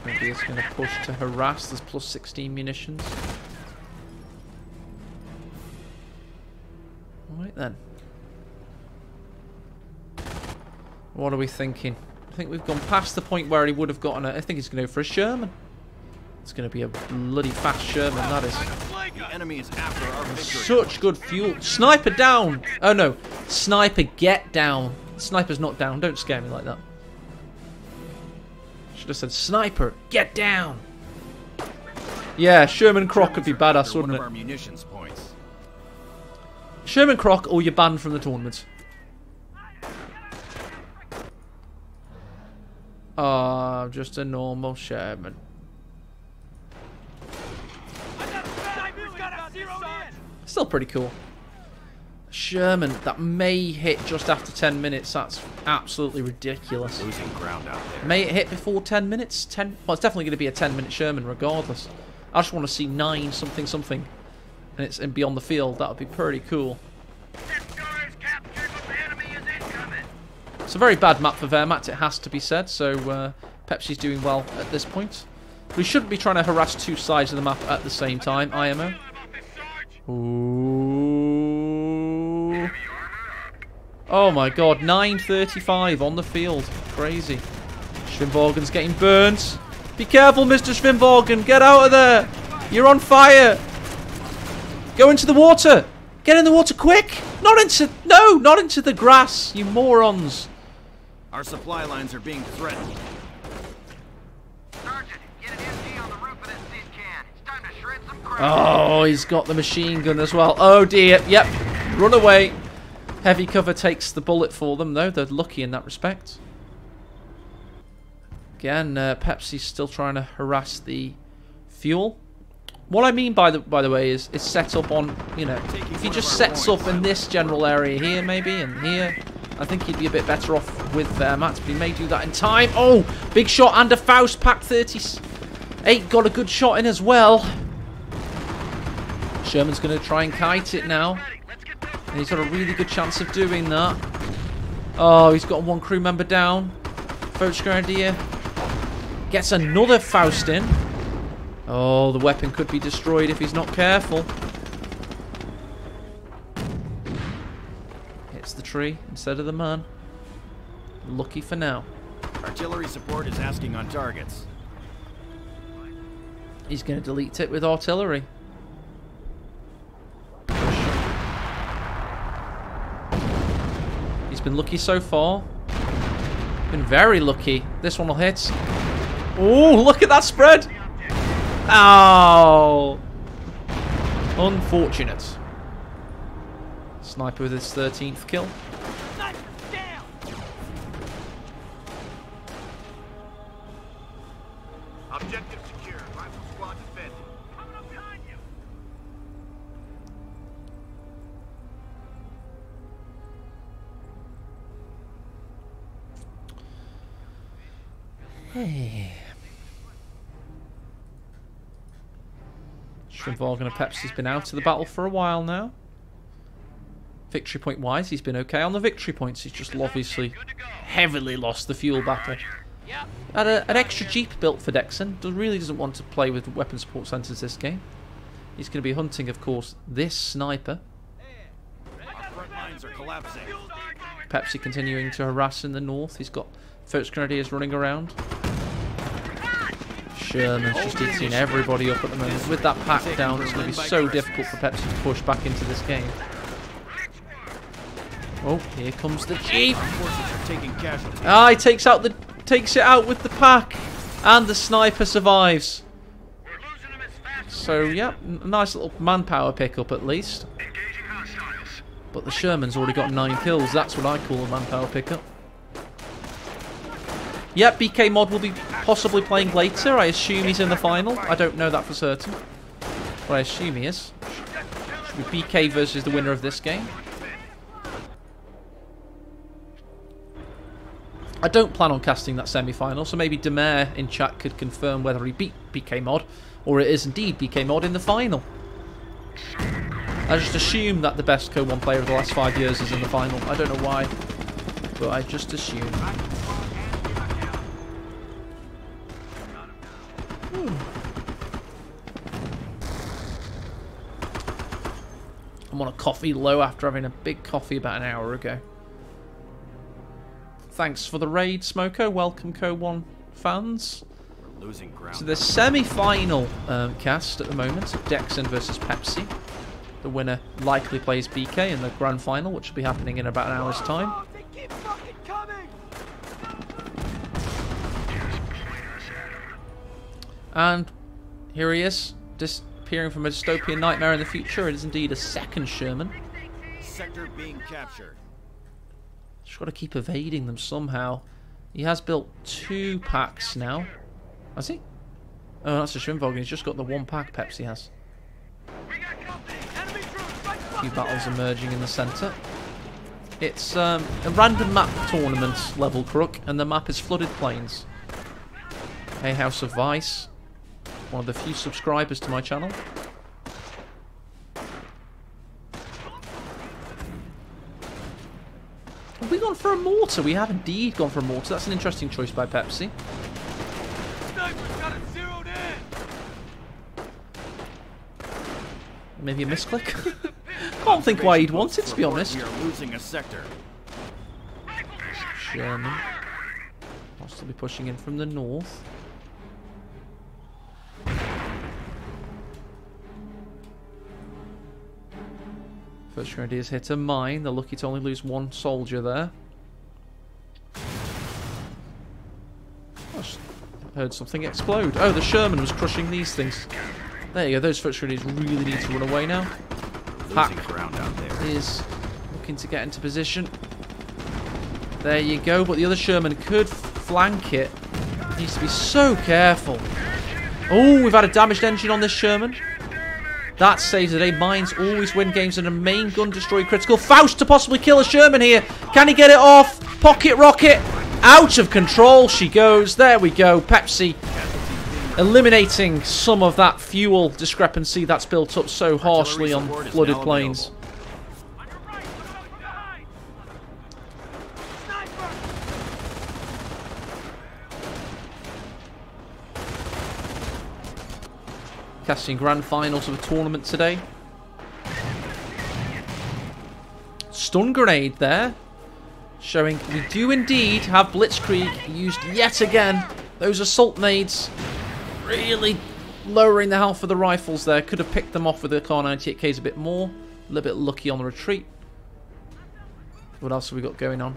Maybe it's going to push to harass. There's plus 16 munitions. Right then. What are we thinking? I think we've gone past the point where he would have gotten a... I think he's going to go for a Sherman. It's going to be a bloody fast Sherman, that is. The enemy is after our victory. Such good fuel. Sniper down! Oh no. Sniper get down. Sniper's not down. Don't scare me like that. Should have said, Sniper, get down! Yeah, Sherman Croc could be badass, wouldn't it? our munitions points. Sherman Croc or you're banned from the tournament. Ah, just a normal Sherman. Still pretty cool. Sherman, that may hit just after 10 minutes. That's absolutely ridiculous. Losing ground out there. May it hit before 10 minutes? 10. Well, it's definitely going to be a 10 minute Sherman regardless. I just want to see 9 something something. And it's and beyond the field. That would be pretty cool. It's a very bad map for Wehrmacht, it has to be said, so uh, Pepsi's doing well at this point. We shouldn't be trying to harass two sides of the map at the same time, IMO. Ooh. Oh my god, 9.35 on the field. Crazy. Schwimmwagen's getting burnt. Be careful, Mr. Schwimmwagen. Get out of there. You're on fire. Go into the water. Get in the water quick. Not into... No, not into the grass, you morons. Our supply lines are being threatened. Sergeant, get an MG on the roof of this tin can. It's time to shred some crap. Oh, he's got the machine gun as well. Oh dear. Yep. Run away. Heavy cover takes the bullet for them, though. They're lucky in that respect. Again, uh, Pepsi's still trying to harass the fuel. What I mean by the by the way is it's set up on you know if he just sets up in this general area here maybe and here I think he'd be a bit better off with uh, Matt but he may do that in time. Oh big shot and a Faust Pak 38 got a good shot in as well. Sherman's going to try and kite it now. And he's got a really good chance of doing that. Oh he's got one crew member down. Volks Grenadier gets another Faust in. Oh, the weapon could be destroyed if he's not careful. Tree instead of the man. Lucky for now. Artillery support is asking on targets. He's going to delete it with artillery. He's been lucky so far. Been very lucky. This one will hit. Oh, look at that spread. Oh. Unfortunate. Sniper with his 13th kill. Objective secure. Rifle squad defended. Coming up behind you. <sighs> Hey. Schwimmwagen and Pepsi's been out of the battle for a while now. Victory point wise, he's been okay. On the victory points, he's just obviously heavily lost the fuel battle. Had a, an extra jeep built for DexN. Really doesn't want to play with weapon support centres this game. He's going to be hunting, of course, this sniper. Pepsi continuing to harass in the north. He's got Volks Grenadiers running around. Sherman's just eating everybody up at the moment. With that Pak down, it's going to be so difficult for Pepsi to push back into this game. Oh, here comes the Jeep. Our forces are taking casualties. Ah, he takes out the takes it out with the Pak, and the sniper survives. We're losing them as fast as So yeah, nice little manpower pickup at least. But the Sherman's already got nine kills. That's what I call a manpower pickup. Yep, BK Mod will be possibly playing later. I assume he's in the final. I don't know that for certain. But I assume he is. Should be BK versus the winner of this game. I don't plan on casting that semi-final, so maybe Demare in chat could confirm whether he beat BK Mod, or it is indeed BK Mod in the final. I just assume that the best Co 1 player of the last five years is in the final. I don't know why, but I just assume. Hmm. I'm on a coffee low after having a big coffee about an hour ago. Thanks for the raid, Smoko. Welcome, Co1 fans. We're losing ground. So the semi-final um, cast at the moment, DexN versus Pepsi. The winner likely plays BK in the grand final, which will be happening in about an hour's time. They keep fucking coming! And here he is, disappearing from a dystopian nightmare in the future. It is indeed a second Sherman. Sector being captured. Just got to keep evading them somehow. He has built two Paks now. Has he? Oh, that's a Schwimmwagen. He's just got the one Pak Pepsi has. A few battles emerging in the centre. It's um, a random map tournament level crook, and the map is flooded plains. Hey, House of Vice, one of the few subscribers to my channel. Have we gone for a mortar? We have indeed gone for a mortar. That's an interesting choice by Pepsi. Sniper's got it zeroed in! Maybe a misclick? <laughs> Can't think why he'd want it, to be honest. Are losing a sector. Sherman. be pushing in from the north. Volks Grenadiers hit a mine. They're lucky to only lose one soldier there. I just heard something explode. Oh, the Sherman was crushing these things. There you go. Those Volks Grenadiers really need to run away now. Pack ground out there. is looking to get into position. There you go, but the other Sherman could flank it. Needs to be so careful. Oh, we've had a damaged engine on this Sherman. That saves the day. Mines always win games and a main gun destroy critical. Faust to possibly kill a Sherman here. Can he get it off? Pocket rocket. Out of control she goes. There we go. Pepsi eliminating some of that fuel discrepancy that's built up so harshly on flooded plains. available. On your right, look out behind! Sniper! Casting grand finals of a tournament today. Stun grenade there. Showing we do indeed have Blitzkrieg used yet again. Those assault nades really lowering the health of the rifles there. Could have picked them off with the Kar 98Ks a bit more. A little bit lucky on the retreat. What else have we got going on?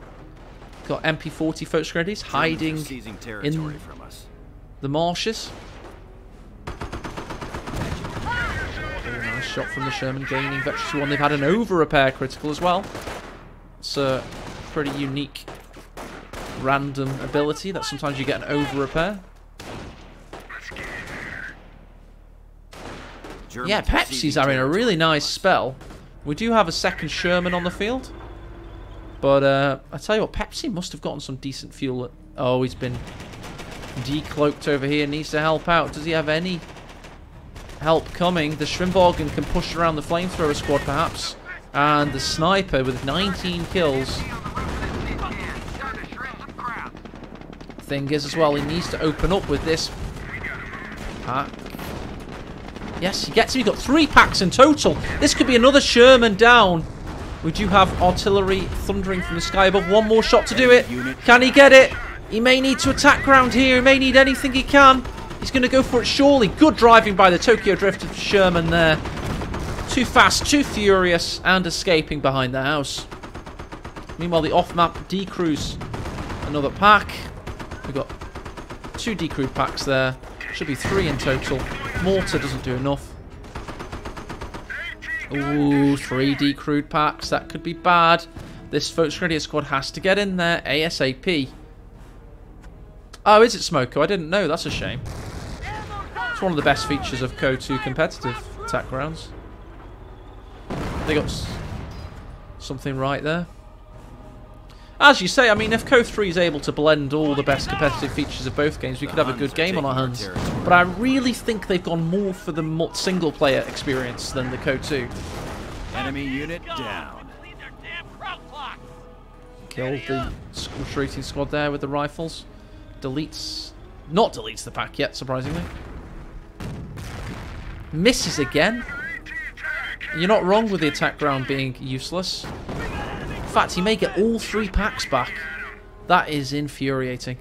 Got MP40 folks are hiding seizing territory from us. the marshes. Very nice shot from the Sherman gaining Veterans 1. They've had an over repair critical as well. It's a pretty unique random ability that sometimes you get an over repair. Yeah, Pepsi's having a really nice spell. We do have a second Sherman on the field. But uh, I tell you what, Pepsi must have gotten some decent fuel. Oh, he's been decloaked over here. Needs to help out. Does he have any help coming? The Schwimmwagen can push around the flamethrower squad, perhaps. And the sniper with 19 kills. Thing is, as well, he needs to open up with this Pak. Yes, he gets it. He's got three Paks in total. This could be another Sherman down. We do have artillery thundering from the sky above. One more shot to do it. Can he get it? He may need to attack ground here. He may need anything he can. He's going to go for it surely. Good driving by the Tokyo Drift of Sherman there. Too fast, too furious, and escaping behind the house. Meanwhile, the off-map D-Cruise. Another Pak. We've got two decrewed Paks there. Should be three in total. Mortar doesn't do enough. Ooh, three decrewed Paks. That could be bad. This Volks Grenadier squad has to get in there ASAP. Oh, is it Smoko? I didn't know. That's a shame. It's one of the best features of Co 2 competitive attack rounds. They got something right there. As you say, I mean, if Co 3 is able to blend all the best competitive features of both games, we could have a good game on our hands. But I really think they've gone more for the single player experience than the Co 2. Enemy unit down. Leave their damn crowd clock. Killed the shooting squad there with the rifles. Deletes. Not deletes the Pak yet, surprisingly. Misses again. You're not wrong with the attack ground being useless. In fact, he may get all three Paks back. That is infuriating.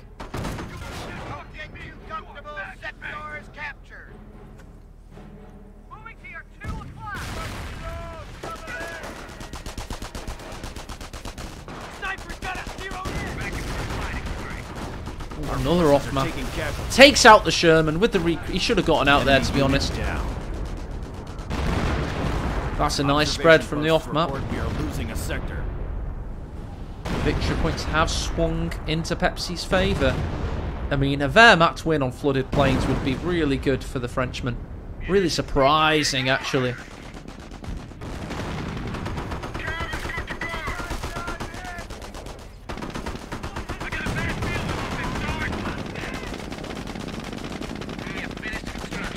Another off map. Takes out the Sherman with the He should have gotten out there, to be honest. That's a nice spread from the off map. Victory points have swung into Pepsi's favour. I mean, a Wehrmacht win on flooded plains would be really good for the Frenchman. Really surprising, actually.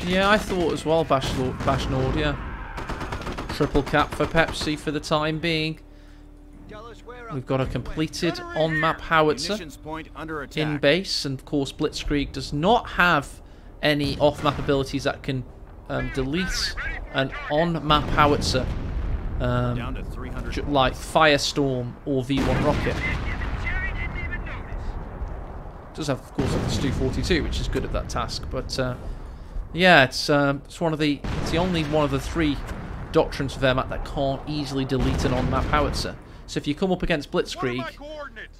Yeah, I thought as well, Bash Nord, yeah. Triple cap for Pepsi for the time being. We've got a completed on-map howitzer Munitions point under attack. in base, and of course Blitzkrieg does not have any off-map abilities that can um, delete an on-map howitzer, um, like Firestorm or V1 rocket. Jerry didn't even notice. Does have, of course, the StuH 42, which is good at that task, but uh, yeah, it's um, it's one of the it's the only one of the three doctrines of Wehrmacht that can't easily delete an on-map howitzer. So if you come up against Blitzkrieg,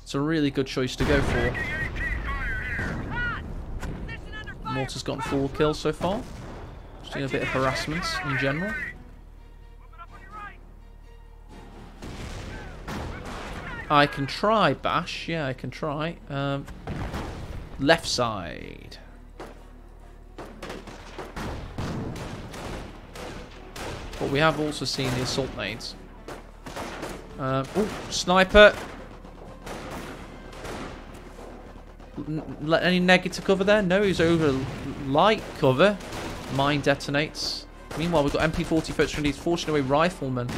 it's a really good choice to go for. Hot. Position under fire. Mortar's gotten four kills so far. Just doing a bit of harassment in general. Moving up on your right. I can try Bash. Yeah, I can try. Um, left side. But we have also seen the assault nades. Um, oh, sniper. N- any negative cover there? No, he's over light cover. Mine detonates. Meanwhile, we've got MP40 first grenades forcing away rifleman.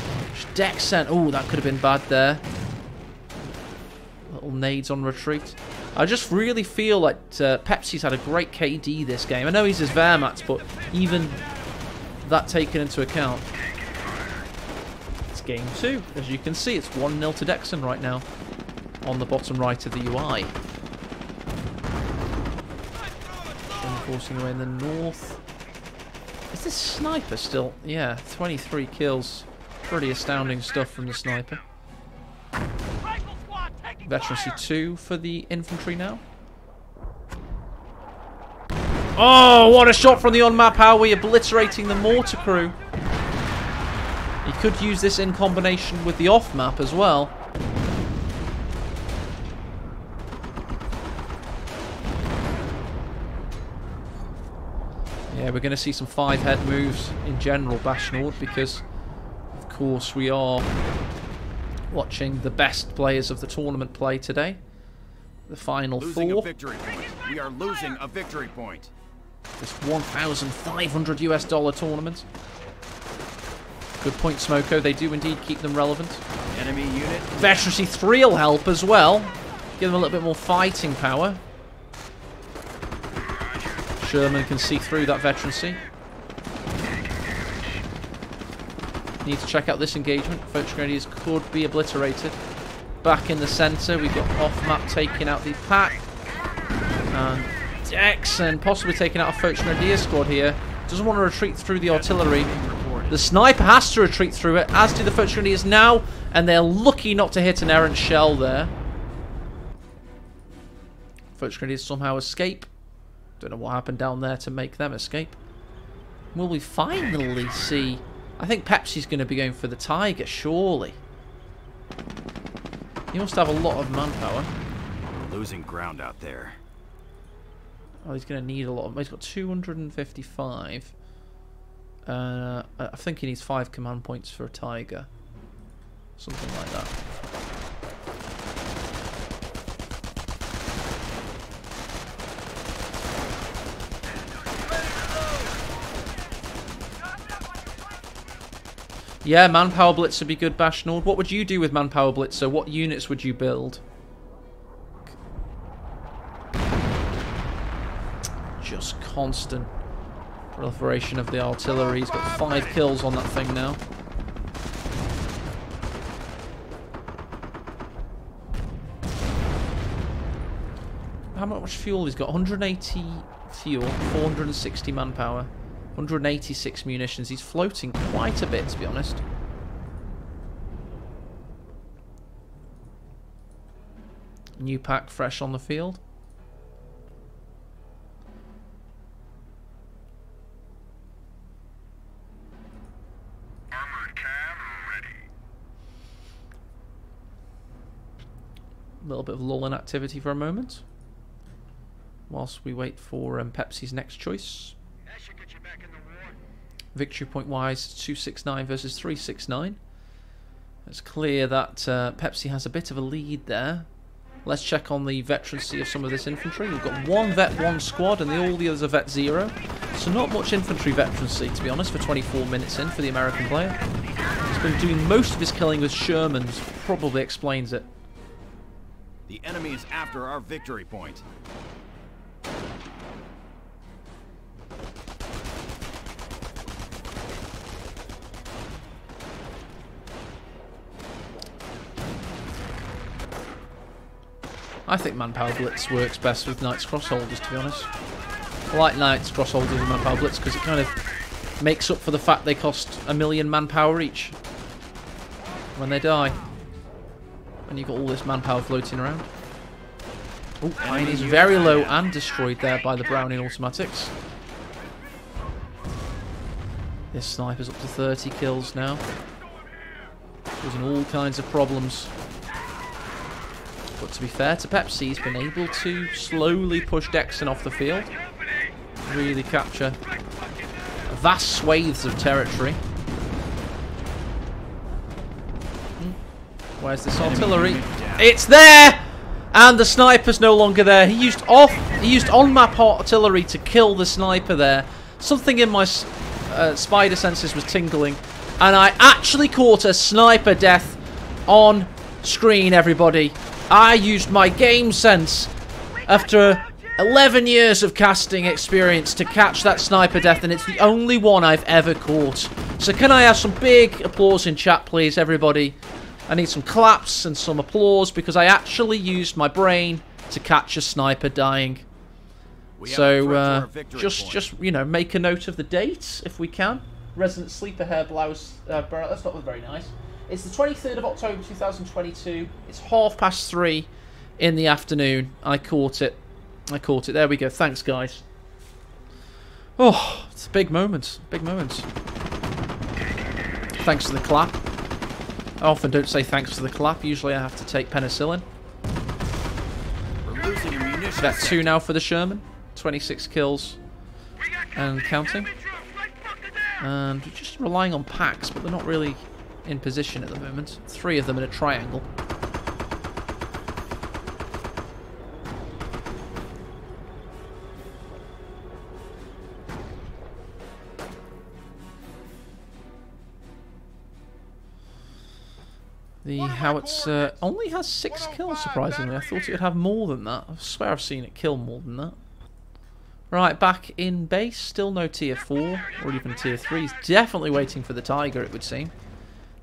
Deck sent. Oh, that could have been bad there. Little nades on retreat. I just really feel like uh, Pepsi's had a great KD this game. I know he's his Wehrmacht, but even that taken into account. It's game two. As you can see, it's 1-0 to DexN right now on the bottom right of the UI. Forcing away in the north. Is this sniper still? Yeah, 23 kills. Pretty astounding stuff from the sniper. Veterancy 2 for the infantry now. Oh, what a shot from the on-map Howie, obliterating the mortar crew. He could use this in combination with the off-map as well. Yeah, we're going to see some five-head moves in general, Bash Nord, because, of course, we are watching the best players of the tournament play today. The final Losing a four. victory point. We are losing a victory point. This 1,500 US dollar tournament. Good point, Smoko. They do indeed keep them relevant. Enemy unit Veterancy 3 will help as well. Give them a little bit more fighting power. Sherman can see through that veterancy. Need to check out this engagement. French Grenadiers could be obliterated. Back in the centre, we've got off-map taking out the Pak. And DexN possibly taking out a Grenadier squad here. Doesn't want to retreat through the artillery. The sniper has to retreat through it, as do the Grenadiers now, and they're lucky not to hit an errant shell there. Grenadiers somehow escape. Don't know what happened down there to make them escape. Will we finally see... I think Pepsi's going to be going for the Tiger, surely. He must have a lot of manpower. Losing ground out there. Oh, he's going to need a lot of... He's got 255. Uh, I think he needs five command points for a tiger. Something like that. Yeah, manpower blitzer would be good, Bashnord. What would you do with manpower blitzer? What units would you build? Just constant proliferation of the artillery. He's got five kills on that thing now. How much fuel he's got? 180 fuel, 460 manpower, 186 munitions. He's floating quite a bit, to be honest. New Pak fresh on the field. Little bit of lull in activity for a moment. Whilst we wait for um, Pepsi's next choice. That should get you back in the war. Victory point wise, 269 versus 369. It's clear that uh, Pepsi has a bit of a lead there. Let's check on the veterancy of some of this infantry. We've got one vet, one squad, and the, all the others are vet zero. So not much infantry veterancy, to be honest, for 24 minutes in for the American player. He's been doing most of his killing with Shermans, probably explains it. The enemy is after our victory point. I think Manpower Blitz works best with Knights Crossholders, to be honest. I like Knights Crossholders and Manpower Blitz because it kind of makes up for the fact they cost a million manpower each when they die. And you've got all this manpower floating around. Oh, mine is very low and destroyed there by the Browning automatics. This sniper's up to 30 kills now. Causing all kinds of problems. But to be fair to Pepsi, he's been able to slowly push DexN off the field. Really capture vast swathes of territory. Where's this artillery? It's there! And the sniper's no longer there. He used off, he used on-map artillery to kill the sniper there. Something in my uh, spider senses was tingling, and I actually caught a sniper death on screen. Everybody, I used my game sense after 11 years of casting experience to catch that sniper death, and it's the only one I've ever caught. So can I have some big applause in chat, please, everybody? I need some claps and some applause because I actually used my brain to catch a sniper dying. We So uh, just point. just you know make a note of the date if we can. Resident Sleeper Hair Blouse. Uh, that's not very nice. It's the 23rd of October 2022. It's half past three in the afternoon. I caught it. I caught it. There we go. Thanks, guys. Oh, it's a big moment. Big moment. Thanks for the clap. I often don't say thanks for the clap. Usually I have to take penicillin. That's two now for the Sherman. 26 kills and counting. And just relying on Paks, but they're not really in position at the moment. Three of them in a triangle. The howitzer only has six kills, surprisingly. I thought it would have more than that. I swear I've seen it kill more than that. Right, back in base. Still no tier 4 or even tier 3. He's definitely waiting for the Tiger, it would seem.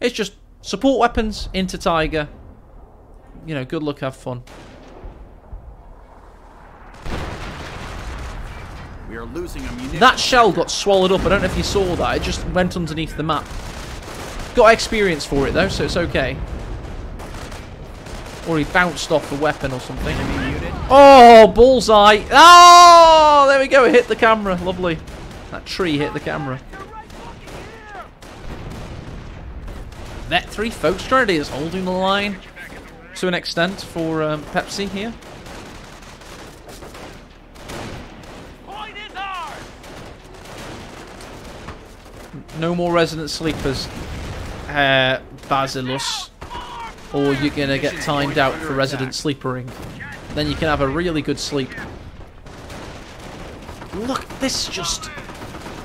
It's just support weapons into Tiger. You know, good luck, have fun. We are losing a That shell got swallowed up. I don't know if you saw that. It just went underneath the map. Got experience for it, though, so it's okay. Or he bounced off the weapon or something. Oh, bullseye. Oh, there we go. It hit the camera. Lovely. That tree hit the camera. Vet 3 Folks Trinity is holding the line to an extent for um, Pepsi here. Point is ours. No more resident sleepers, uh, Basilus, or you're going to get timed out for resident sleepering. Then you can have a really good sleep. Look, this just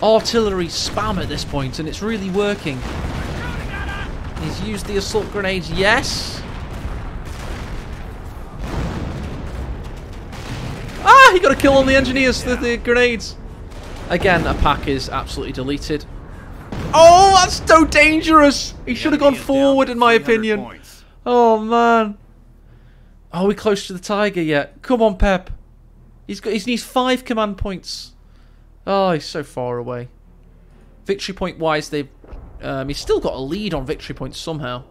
artillery spam at this point, and it's really working. He's used the assault grenades, yes. Ah, he got a kill on the engineers, the, the grenades. Again, a Pak is absolutely deleted. Oh, that's so dangerous. He should have gone forward, in my 300 opinion. Oh, man. Are we close to the tiger yet? Come on, Pep. He's got. He needs five command points. Oh, he's so far away. Victory point wise, they've. Um, he's still got a lead on victory points somehow.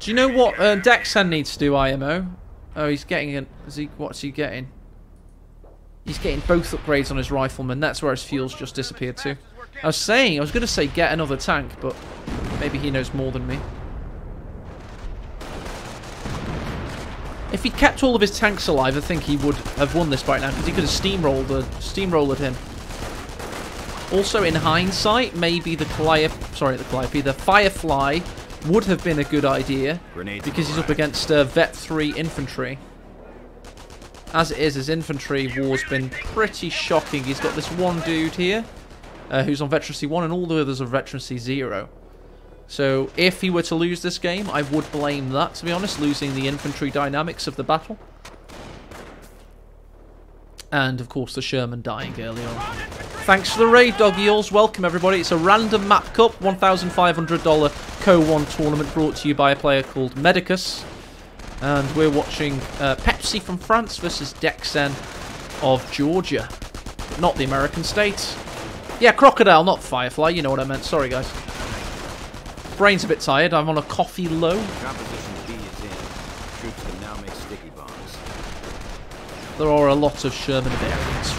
Do you know what uh, DexN needs to do, IMO? Oh, he's getting an. Is he? What's he getting? He's getting both upgrades on his rifleman. That's where his fuel's just disappeared to. I was saying, I was going to say get another tank, but maybe he knows more than me. If he'd kept all of his tanks alive, I think he would have won this right now, because he could have steamrolled, uh, steamrolled him. Also, in hindsight, maybe the Calliope, sorry, the Calliope, the Firefly would have been a good idea, Grenades because he's up against uh, Vet 3 infantry. As it is, his infantry war's been pretty shocking. He's got this one dude here, uh, who's on Veterancy 1, and all the others are Veterancy 0. So if he were to lose this game, I would blame that, to be honest, losing the infantry dynamics of the battle. And, of course, the Sherman dying early on. Thanks for the raid, Dog Eels. Welcome, everybody. It's a random map cup, $1,500 Co-1 tournament brought to you by a player called Medicus. And we're watching uh, Pepsi from France versus DexN of Georgia. Not the American state. Yeah, Crocodile, not Firefly. You know what I meant. Sorry, guys. Brain's a bit tired. I'm on a coffee low. Composition B is in. Troops can now make sticky bombs. There are a lot of Sherman variants.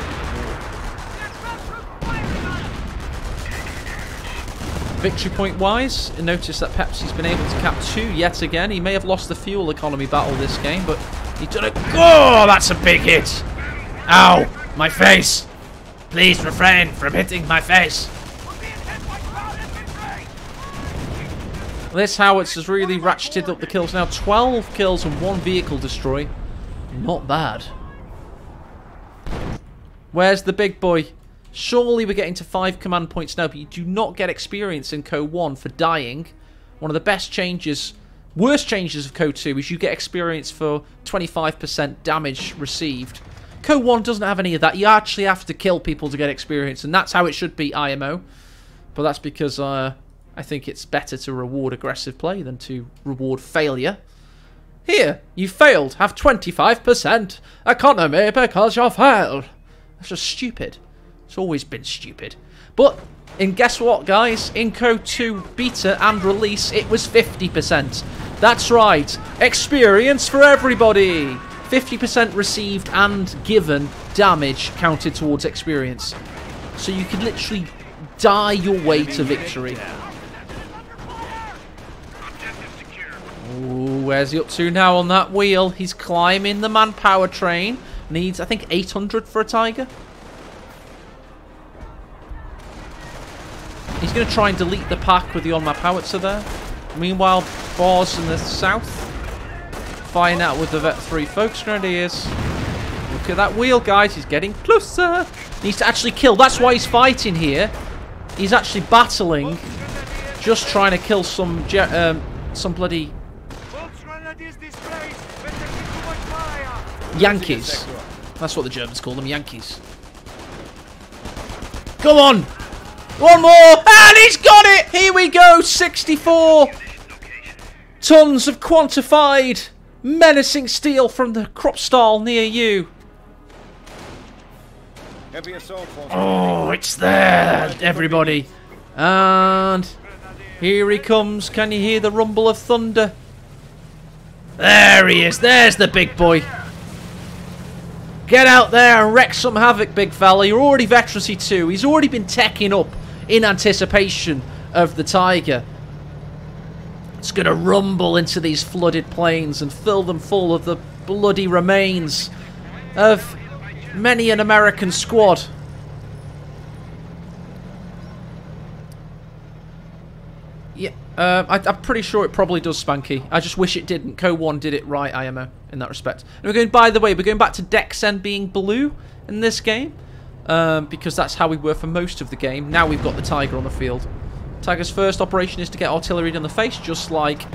Victory point wise, notice that Pepsi's been able to cap two yet again. He may have lost the fuel economy battle this game, but he done it. Oh, that's a big hit! Ow! My face! Please refrain from hitting my face. This Howitz has really ratcheted up the kills now. 12 kills and one vehicle destroy. Not bad. Where's the big boy? Surely we're getting to 5 command points now, but you do not get experience in Co 1 for dying. One of the best changes, worst changes of Co 2 is you get experience for 25% damage received. Co 1 doesn't have any of that. You actually have to kill people to get experience, and that's how it should be IMO. But that's because uh, I think it's better to reward aggressive play than to reward failure. Here, you failed. Have 25% economy because you failed. That's just stupid. It's always been stupid. But, and guess what, guys? In Code 2 beta and release, it was 50%. That's right. Experience for everybody. 50% received and given damage counted towards experience. So you can literally die your way to victory. Ooh, where's he up to now on that wheel? He's climbing the manpower train. Needs, I think, 800 for a Tiger. He's going to try and delete the Pak with the on-map howitzer there. Meanwhile, Boss in the south. Fighting out with the Vet 3 Volks grenadiers. Look at that wheel, guys. He's getting closer. Needs to actually kill. That's why he's fighting here. He's actually battling. Just trying to kill some um, some bloody Yankees. That's what the Germans call them, Yankees. Come on! One more! And he's got it! Here we go! 64 tons of quantified menacing steel from the crop stall near you. Heavy assault force. Oh, it's there, everybody. And here he comes. Can you hear the rumble of thunder? There he is. There's the big boy. Get out there and wreck some havoc, big fella. You're already veterancy 2. He's already been teching up in anticipation of the Tiger. It's going to rumble into these flooded plains and fill them full of the bloody remains of many an American squad. Yeah, uh, I, I'm pretty sure it probably does, Spanky. I just wish it didn't. Co 1 did it right, IMO, in that respect. And we're going, by the way, we're going back to DexN being blue in this game. um, because that's how we were for most of the game. Now we've got the Tiger on the field. Tiger's first operation is to get artillery in the face, just like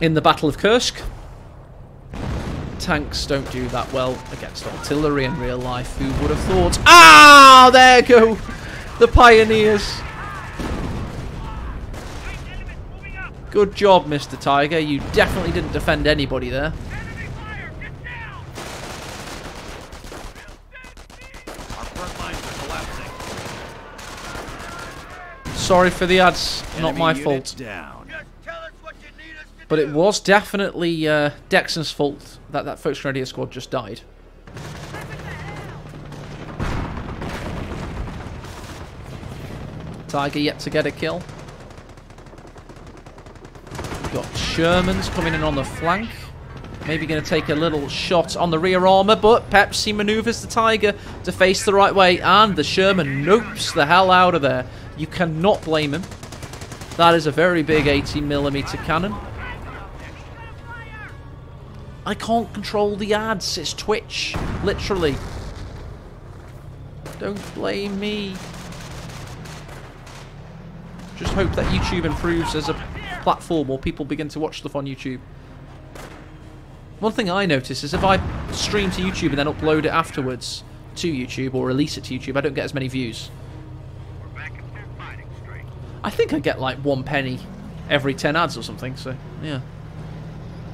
in the Battle of Kursk. Tanks don't do that well against artillery in real life. Who would have thought? Ah, there go the pioneers. Good job, Mr. Tiger. You definitely didn't defend anybody there. Enemy fire! Get down! Our front lines are collapsing. Sorry for the ads. Not my fault. Down. Just tell us what you need us to But it was definitely uh, DexN's fault that that Volks Grenadier squad just died. Tiger yet to get a kill. We've got Shermans coming in on the flank. Maybe going to take a little shot on the rear armour, but Pepsi manoeuvres the Tiger to face the right way, and the Sherman nopes the hell out of there. You cannot blame him. That is a very big 80mm cannon. I can't control the ads. It's Twitch. Literally. Don't blame me. Just hope that YouTube improves as a platform or people begin to watch stuff on YouTube. One thing I notice is if I stream to YouTube and then upload it afterwards to YouTube or release it to YouTube, I don't get as many views. We're back into fighting straight. I think I get like one penny every 10 ads or something, so yeah.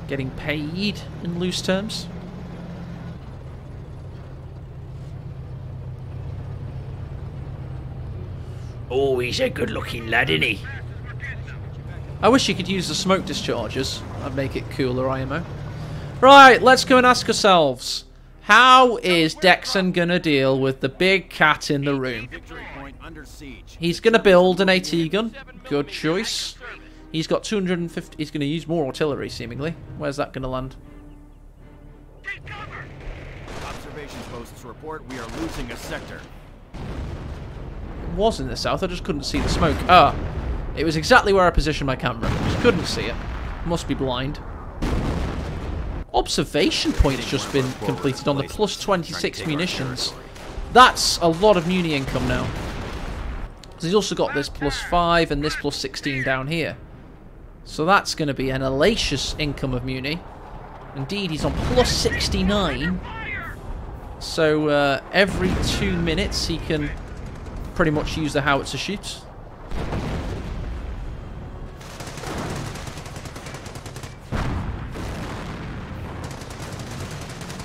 Getting paid in loose terms. Oh, he's a good looking lad, isn't he? I wish you could use the smoke dischargers. That'd make it cooler, IMO. Right, let's go and ask ourselves. How is DexN gonna deal with the big cat in the room? Victory point under siege. He's going to build an AT gun. Good choice. He's got 250. He's going to use more artillery, seemingly. Where's that going to land? Take! Observation posts report we are losing a sector. It was in the south. I just couldn't see the smoke. Ah, it was exactly where I positioned my camera. Just couldn't see it. Must be blind. Observation point has just been completed on the plus 26 munitions. That's a lot of Muni income now. 'Cause He's also got this plus 5 and this plus 16 down here. So that's going to be an hellacious income of Muni. Indeed, he's on plus 69. So uh, every two minutes he can pretty much use the howitzer shoot.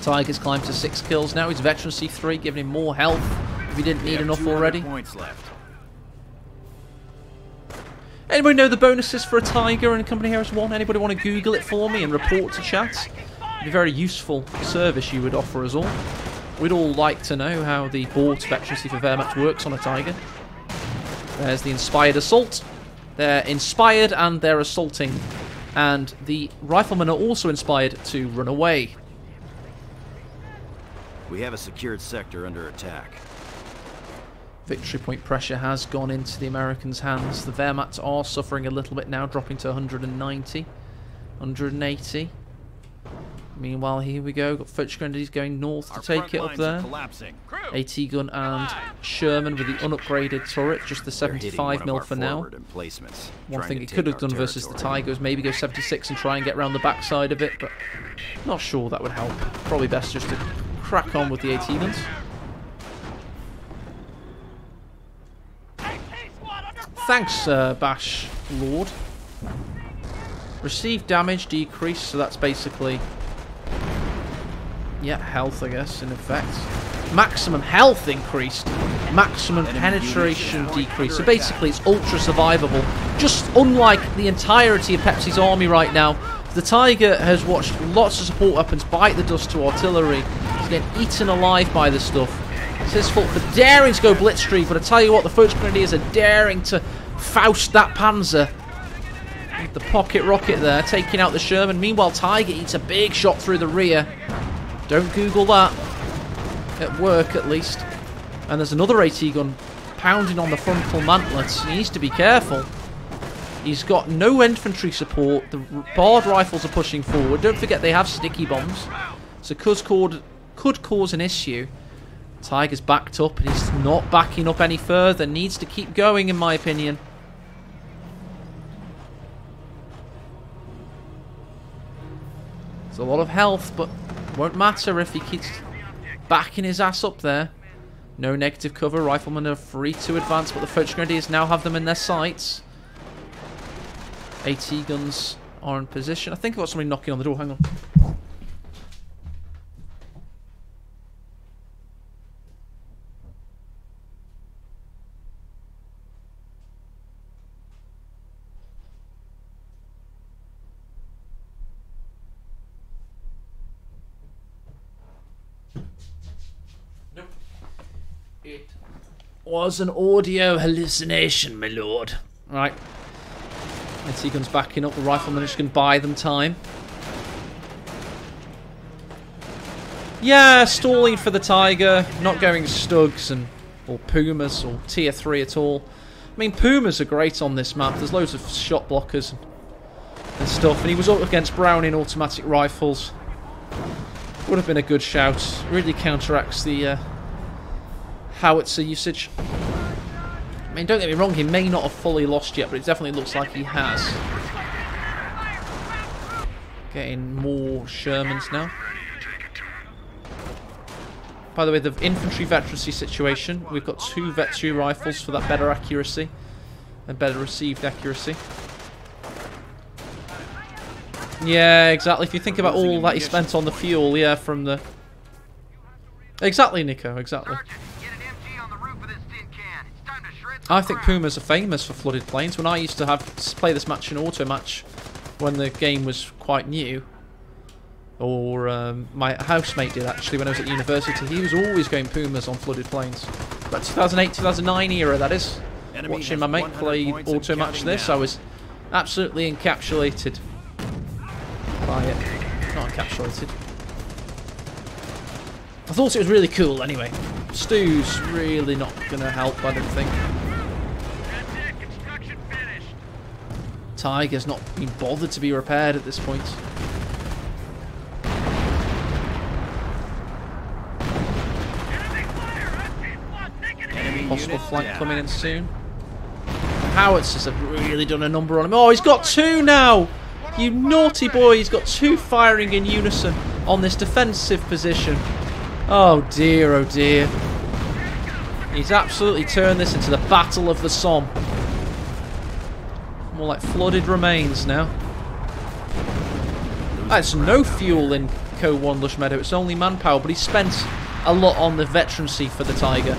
Tiger's climbed to six kills now. He's veterancy three, giving him more health if he didn't need enough already. Points left. Anybody know the bonuses for a Tiger in Company Heroes 1? Anybody want to Google it for me and report to chat? It'd be a very useful service you would offer us all. We'd all like to know how the bought veterancy for Wehrmacht works on a Tiger. There's the Inspired Assault. They're inspired and they're assaulting. And the riflemen are also inspired to run away. We have a secured sector under attack. Victory point pressure has gone into the Americans' hands. The Wehrmacht are suffering a little bit now, dropping to 190, 180. Meanwhile, here we go. Got Fudge Grenadiers going north to Our take it up there. collapsing. AT gun and Sherman with the unupgraded turret, just the They're hitting one 75 of mil for now. One thing to it could have our done versus the territory. Tigers, maybe go 76 and try and get around the backside of it, but not sure that would help. Probably best just to crack on with the AT guns. AK squad under fire! Thanks, uh, Bash Lord. Received damage decreased, so that's basically... Yeah, health, I guess, in effect. Maximum health increased. Maximum penetration decreased. So basically, it's ultra survivable. Just unlike the entirety of Pepsi's army right now, the Tiger has watched lots of support weapons bite the dust to artillery. He's getting eaten alive by this stuff. It's his fault for daring to go blitzkrieg, but I tell you what, the First Grenadiers are daring to Faust that Panzer. With the pocket rocket there, taking out the Sherman. Meanwhile, Tiger eats a big shot through the rear. Don't Google that. At work, at least. And there's another AT gun pounding on the frontal mantlets. He needs to be careful. He's got no infantry support. The barred rifles are pushing forward. Don't forget they have sticky bombs. So could could cause an issue. Tiger's backed up and he's not backing up any further. Needs to keep going, in my opinion. It's a lot of health, but won't matter if he keeps backing his ass up there. No negative cover. Riflemen are free to advance, but the French Grenadiers now have them in their sights. AT guns are in position. I think I've got somebody knocking on the door. Hang on. Was an audio hallucination, my lord. Right. AT guns backing up. The rifleman just to buy them time. Yeah, stalling for the Tiger. Not going StuGs and or Pumas or Tier 3 at all. I mean, Pumas are great on this map. There's loads of shot blockers and, and stuff. And he was up against Browning automatic rifles. Would have been a good shout. Really counteracts the uh, howitzer usage. I mean, don't get me wrong, he may not have fully lost yet, but it definitely looks like he has. Getting more Shermans now. By the way, the infantry veterancy situation, we've got two Vet 2 rifles for that better accuracy and better received accuracy. Yeah, exactly. If you think about all that he spent on the fuel, yeah, from the... Exactly, Nico, exactly. I think Pumas are famous for flooded plains. When I used to have play this match in auto match, when the game was quite new, or um, my housemate did actually when I was at university, he was always going Pumas on flooded plains. But 2008, 2009 era, that is. Enemy Watching my mate play auto match this, down. I was absolutely encapsulated by it. Not encapsulated. I thought it was really cool anyway. Stu's really not going to help, I don't think. Tiger's not been bothered to be repaired at this point. Enemy fire. SP plus. Taking it. Enemy Possible flank down. coming in soon. Howitzers have really done a number on him. Oh, he's got two now! You naughty boy, he's got two firing in unison on this defensive position. Oh dear, oh dear. He's absolutely turned this into the Battle of the Somme. More like flooded remains now. That's no fuel in Co 1 Lush Meadow, it's only manpower, but he spent a lot on the veterancy for the Tiger.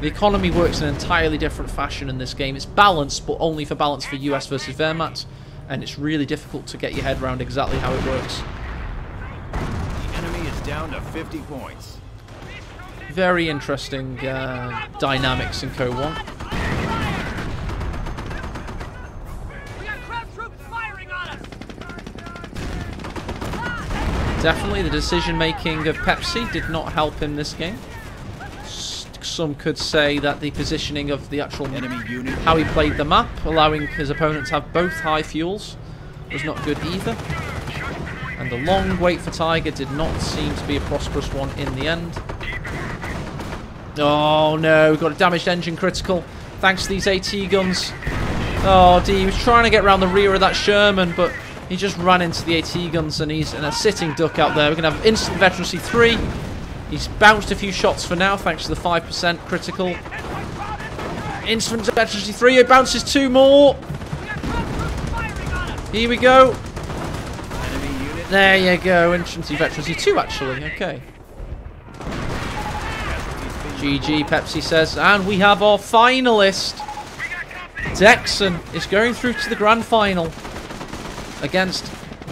The economy works in an entirely different fashion in this game. It's balanced, but only for balance for US versus Wehrmacht, and it's really difficult to get your head around exactly how it works. The enemy is down to 50 points. Very interesting uh, dynamics in Co 1. Definitely the decision making of Pepsi did not help him this game. Some could say that the positioning of the actual Enemy unit. how he played the map, allowing his opponent to have both high fuels, was not good either. And the long wait for Tiger did not seem to be a prosperous one in the end. Oh no, we've got a damaged engine critical. Thanks to these AT guns. Oh D, he was trying to get around the rear of that Sherman, but he just ran into the AT guns and he's in a sitting duck out there. We're going to have instant veterancy 3. He's bounced a few shots for now, thanks to the 5% critical. Instant veterancy 3, he bounces two more. Here we go. There you go, infantry veterancy 2 actually, okay. GG, Pepsi says. And we have our finalist. DexN is going through to the grand final against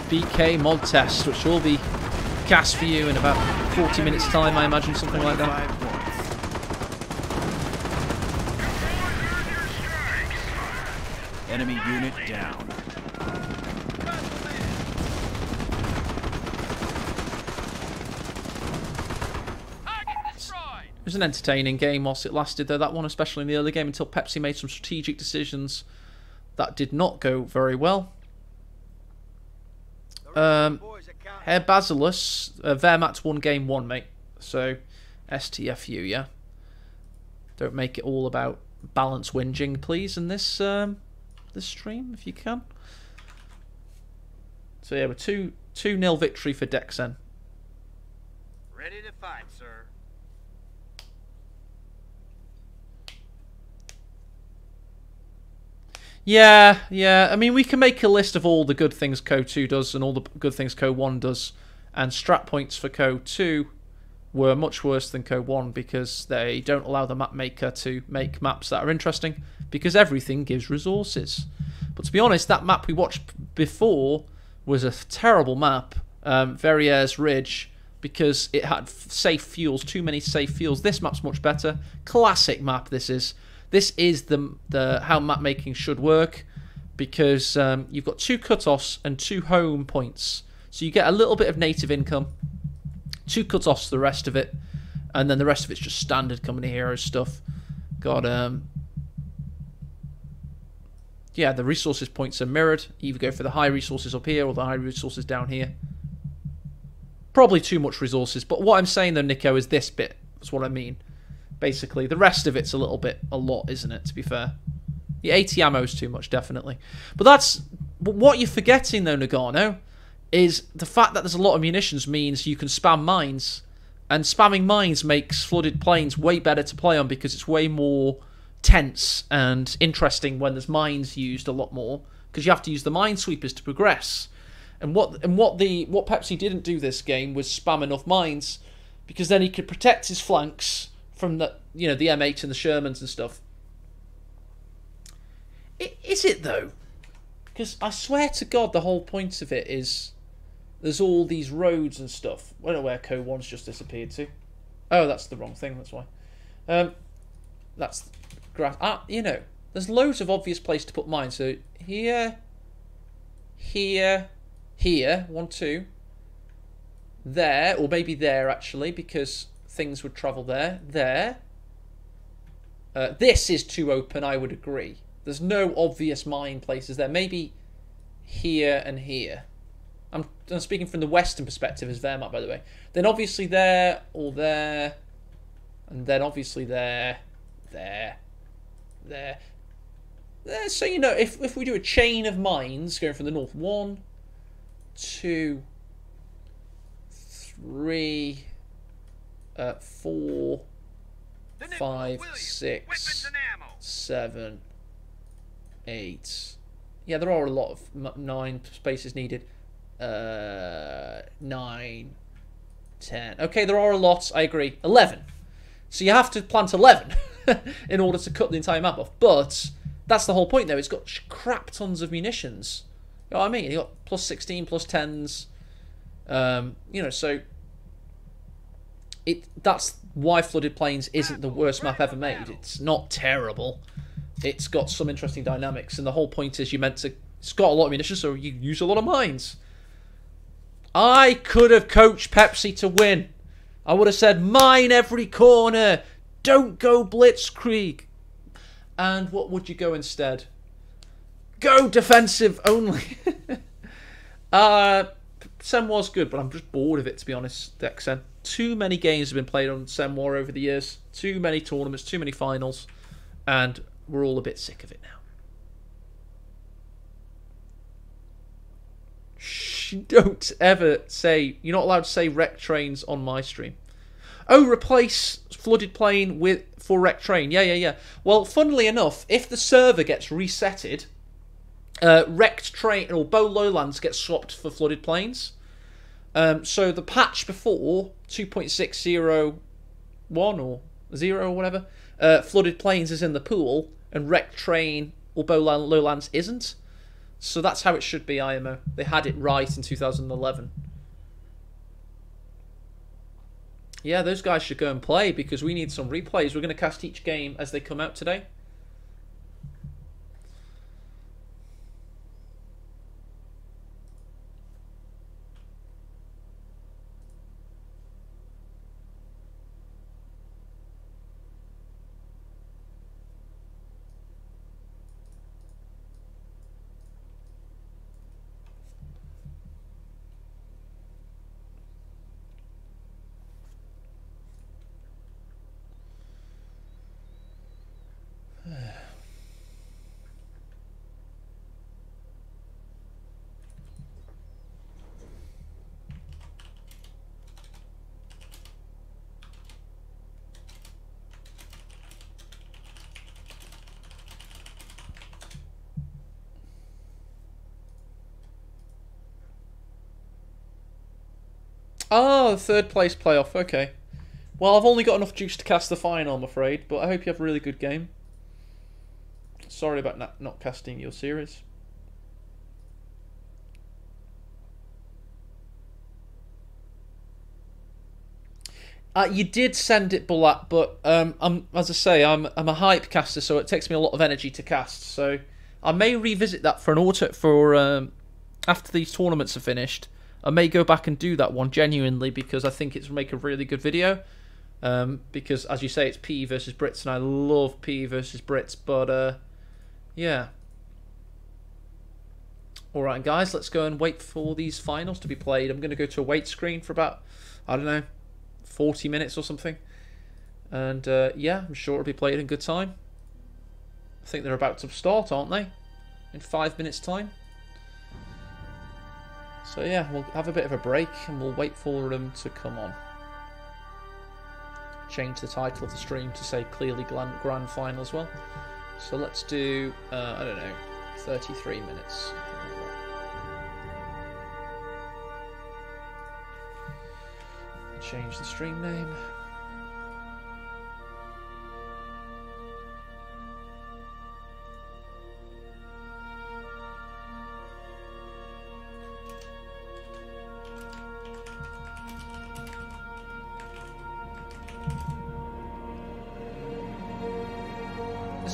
BK Mod Test, which will be cast for you in about 40 minutes' time, I imagine, something like that. Enemy unit down. It was an entertaining game whilst it lasted, though, that one, especially in the early game, until Pepsi made some strategic decisions that did not go very well. Um, Herr Basilis, uh, Wehrmacht won game one, mate. So, STFU, yeah. Don't make it all about balance whinging, please, in this um, this stream, if you can. So yeah, we're two two nil victory for DexN. Ready to fight, sir. Yeah, yeah. I mean, we can make a list of all the good things Co 2 does and all the good things Co 1 does, and strat points for Co 2 were much worse than Co 1 because they don't allow the map maker to make maps that are interesting because everything gives resources. But to be honest, that map we watched before was a terrible map, um, Verrières Ridge, because it had safe fuels, too many safe fuels. This map's much better. Classic map, this is. This is the the how map making should work because um, you've got two cutoffs and two home points, so you get a little bit of native income. Two cutoffs, the rest of it, and then the rest of it's just standard company hero stuff. Got um, yeah, the resources points are mirrored. Either go for the high resources up here or the high resources down here. Probably too much resources, but what I'm saying though, Nico, is this bit. That's what I mean. Basically, the rest of it's a little bit, a lot, isn't it? To be fair, the 80 ammo's too much, definitely. But that's but what you're forgetting though, Nagano, is the fact that there's a lot of munitions means you can spam mines, and spamming mines makes flooded plains way better to play on because it's way more tense and interesting when there's mines used a lot more because you have to use the minesweepers to progress. And what and what the what Pepsi didn't do this game was spam enough mines because then he could protect his flanks from the you know the M8 and the Shermans and stuff. I- Is it though? Because I swear to God, the whole point of it is there's all these roads and stuff. I don't know where Co One's just disappeared to. Oh, that's the wrong thing. That's why. Um, that's grass. Ah, you know, there's loads of obvious place to put mines. So here, here, here, one, two. There, or maybe there actually, because things would travel there. There. Uh, this is too open, I would agree. There's no obvious mine places there. Maybe here and here. I'm, I'm speaking from the western perspective as Wehrmacht, by the way. Then obviously there, or there, and then obviously there, there, there. there. So, you know, if, if we do a chain of mines going from the north, one, two, three, uh, four, five, six, Weapons and ammo. seven, eight. Yeah, there are a lot of m- nine spaces needed. Uh, nine, ten. Okay, there are a lot. I agree. Eleven. So you have to plant eleven <laughs> in order to cut the entire map off. But that's the whole point, though. It's got sh- crap tons of munitions. You know what I mean? You got plus sixteen, plus tens. Um, you know, so it that's why Flooded Plains isn't the worst map ever made. It's not terrible. It's got some interesting dynamics, and the whole point is you're meant to. It's got a lot of munitions, so you use a lot of mines. I could have coached Pepsi to win. I would have said, mine every corner. Don't go blitzkrieg. And what would you go instead? Go defensive only. uh, Semois good, but I'm just bored of it to be honest, DexN. Too many games have been played on Semois over the years. Too many tournaments, too many finals, and we're all a bit sick of it now. Shh, don't ever say you're not allowed to say wreck trains on my stream. Oh, replace flooded plane with for wreck train. Yeah, yeah, yeah. Well, funnily enough, if the server gets resetted, uh, wrecked train or Beaux Lowlands gets swapped for flooded plains. Um, so the patch before 2.601 or 0 or whatever, uh, flooded plains is in the pool and wrecked train or Beaux Low- Lowlands isn't. So that's how it should be, IMO. They had it right in 2011. Yeah, those guys should go and play because we need some replays. We're going to cast each game as they come out today. Oh, third place playoff. Okay. Well, I've only got enough juice to cast the final, I'm afraid. But I hope you have a really good game. Sorry about not, not casting your series. Uh, you did send it, Bulat, but um, I'm as I say, I'm I'm a hype caster, so it takes me a lot of energy to cast. So I may revisit that for an auto for um, after these tournaments are finished. I may go back and do that one genuinely because I think it's make a really good video. Um, because as you say, it's PE versus Brits, and I love PE versus Brits. But uh, yeah. All right, guys, let's go and wait for these finals to be played. I'm going to go to a wait screen for about I don't know 40 minutes or something. And uh, yeah, I'm sure it'll be played in good time. I think they're about to start, aren't they? In five minutes' time. So yeah, we'll have a bit of a break and we'll wait for them to come on. Change the title of the stream to say clearly grand, final as well. So let's do, uh, I don't know, 33 minutes. Change the stream name.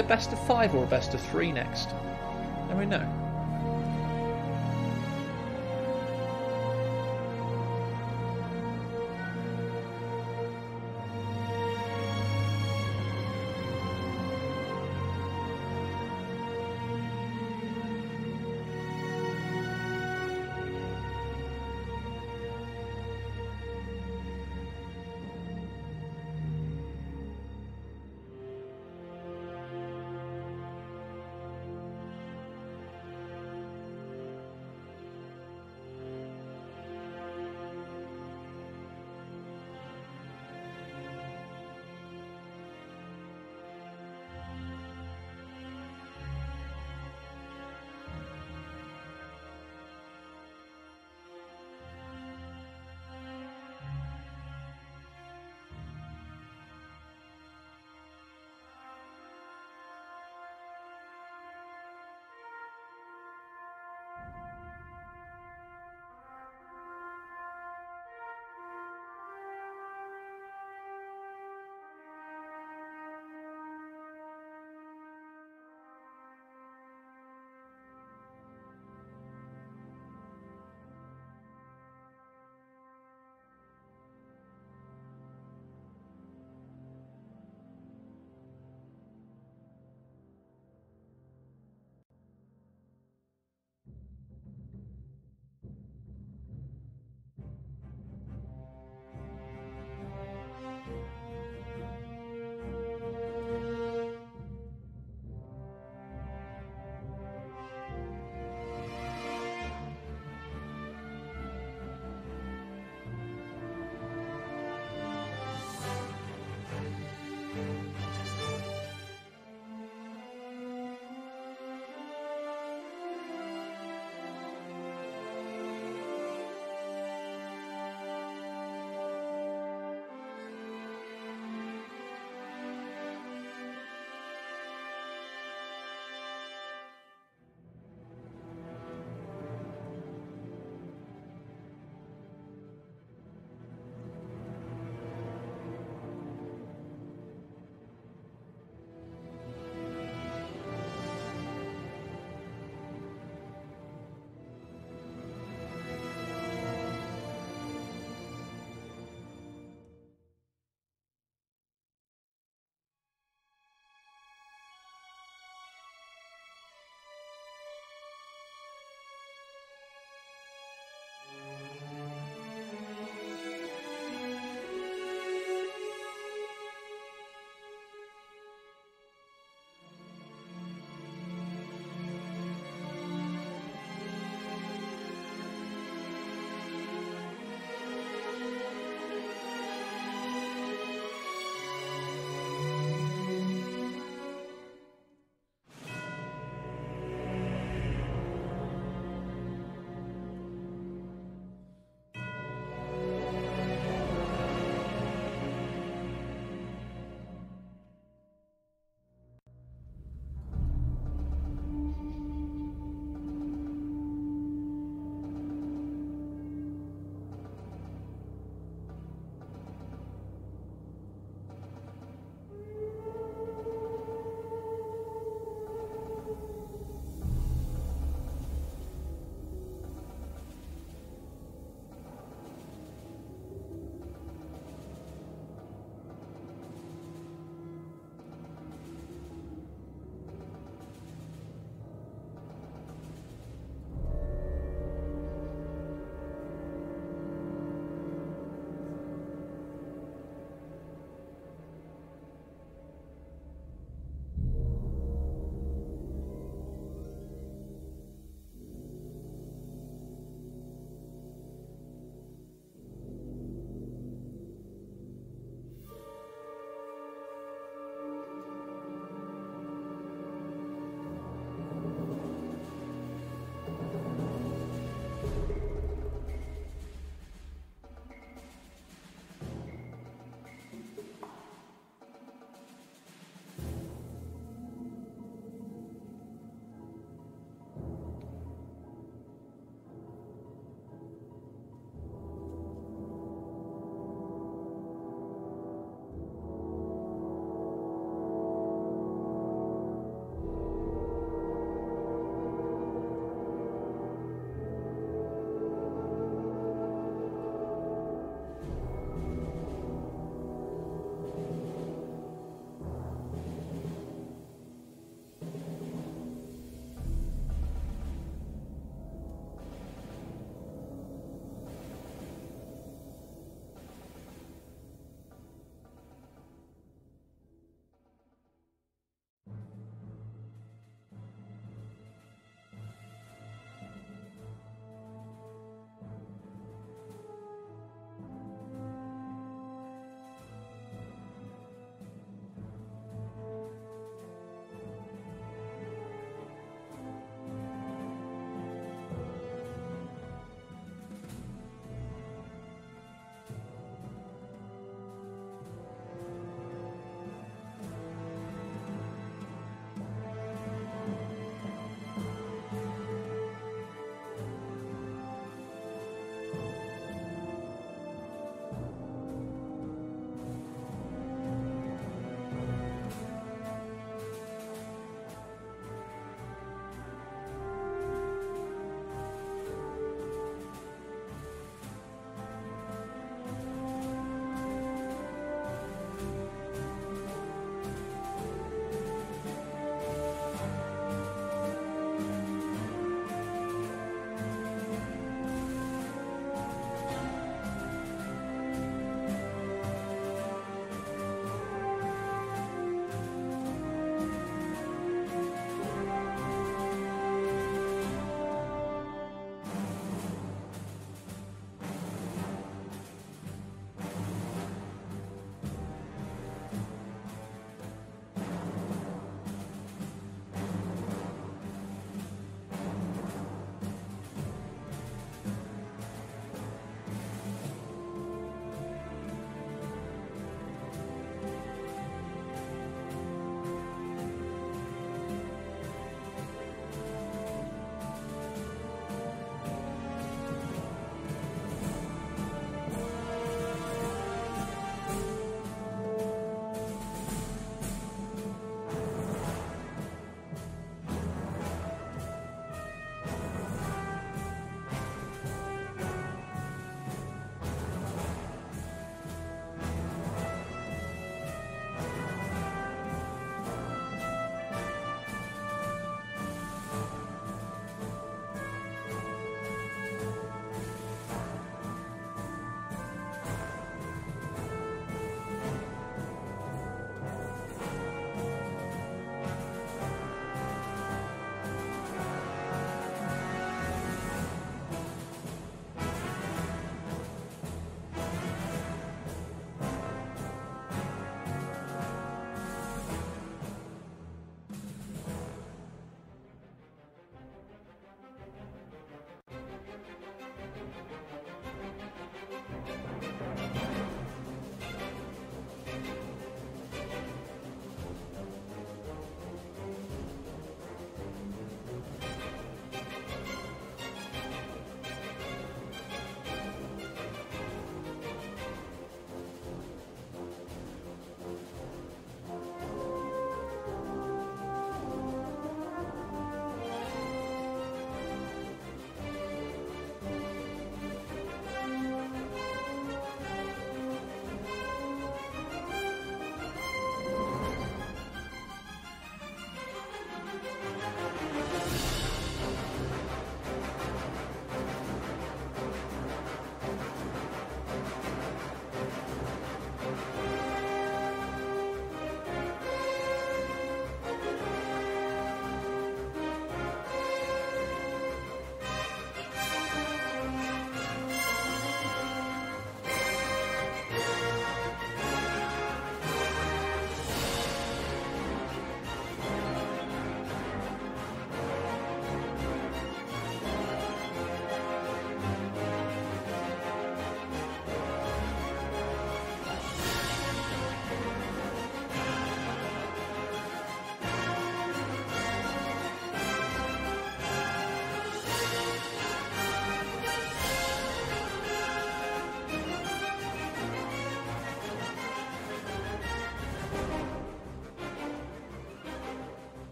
A best of five or a best of three next? I don't know.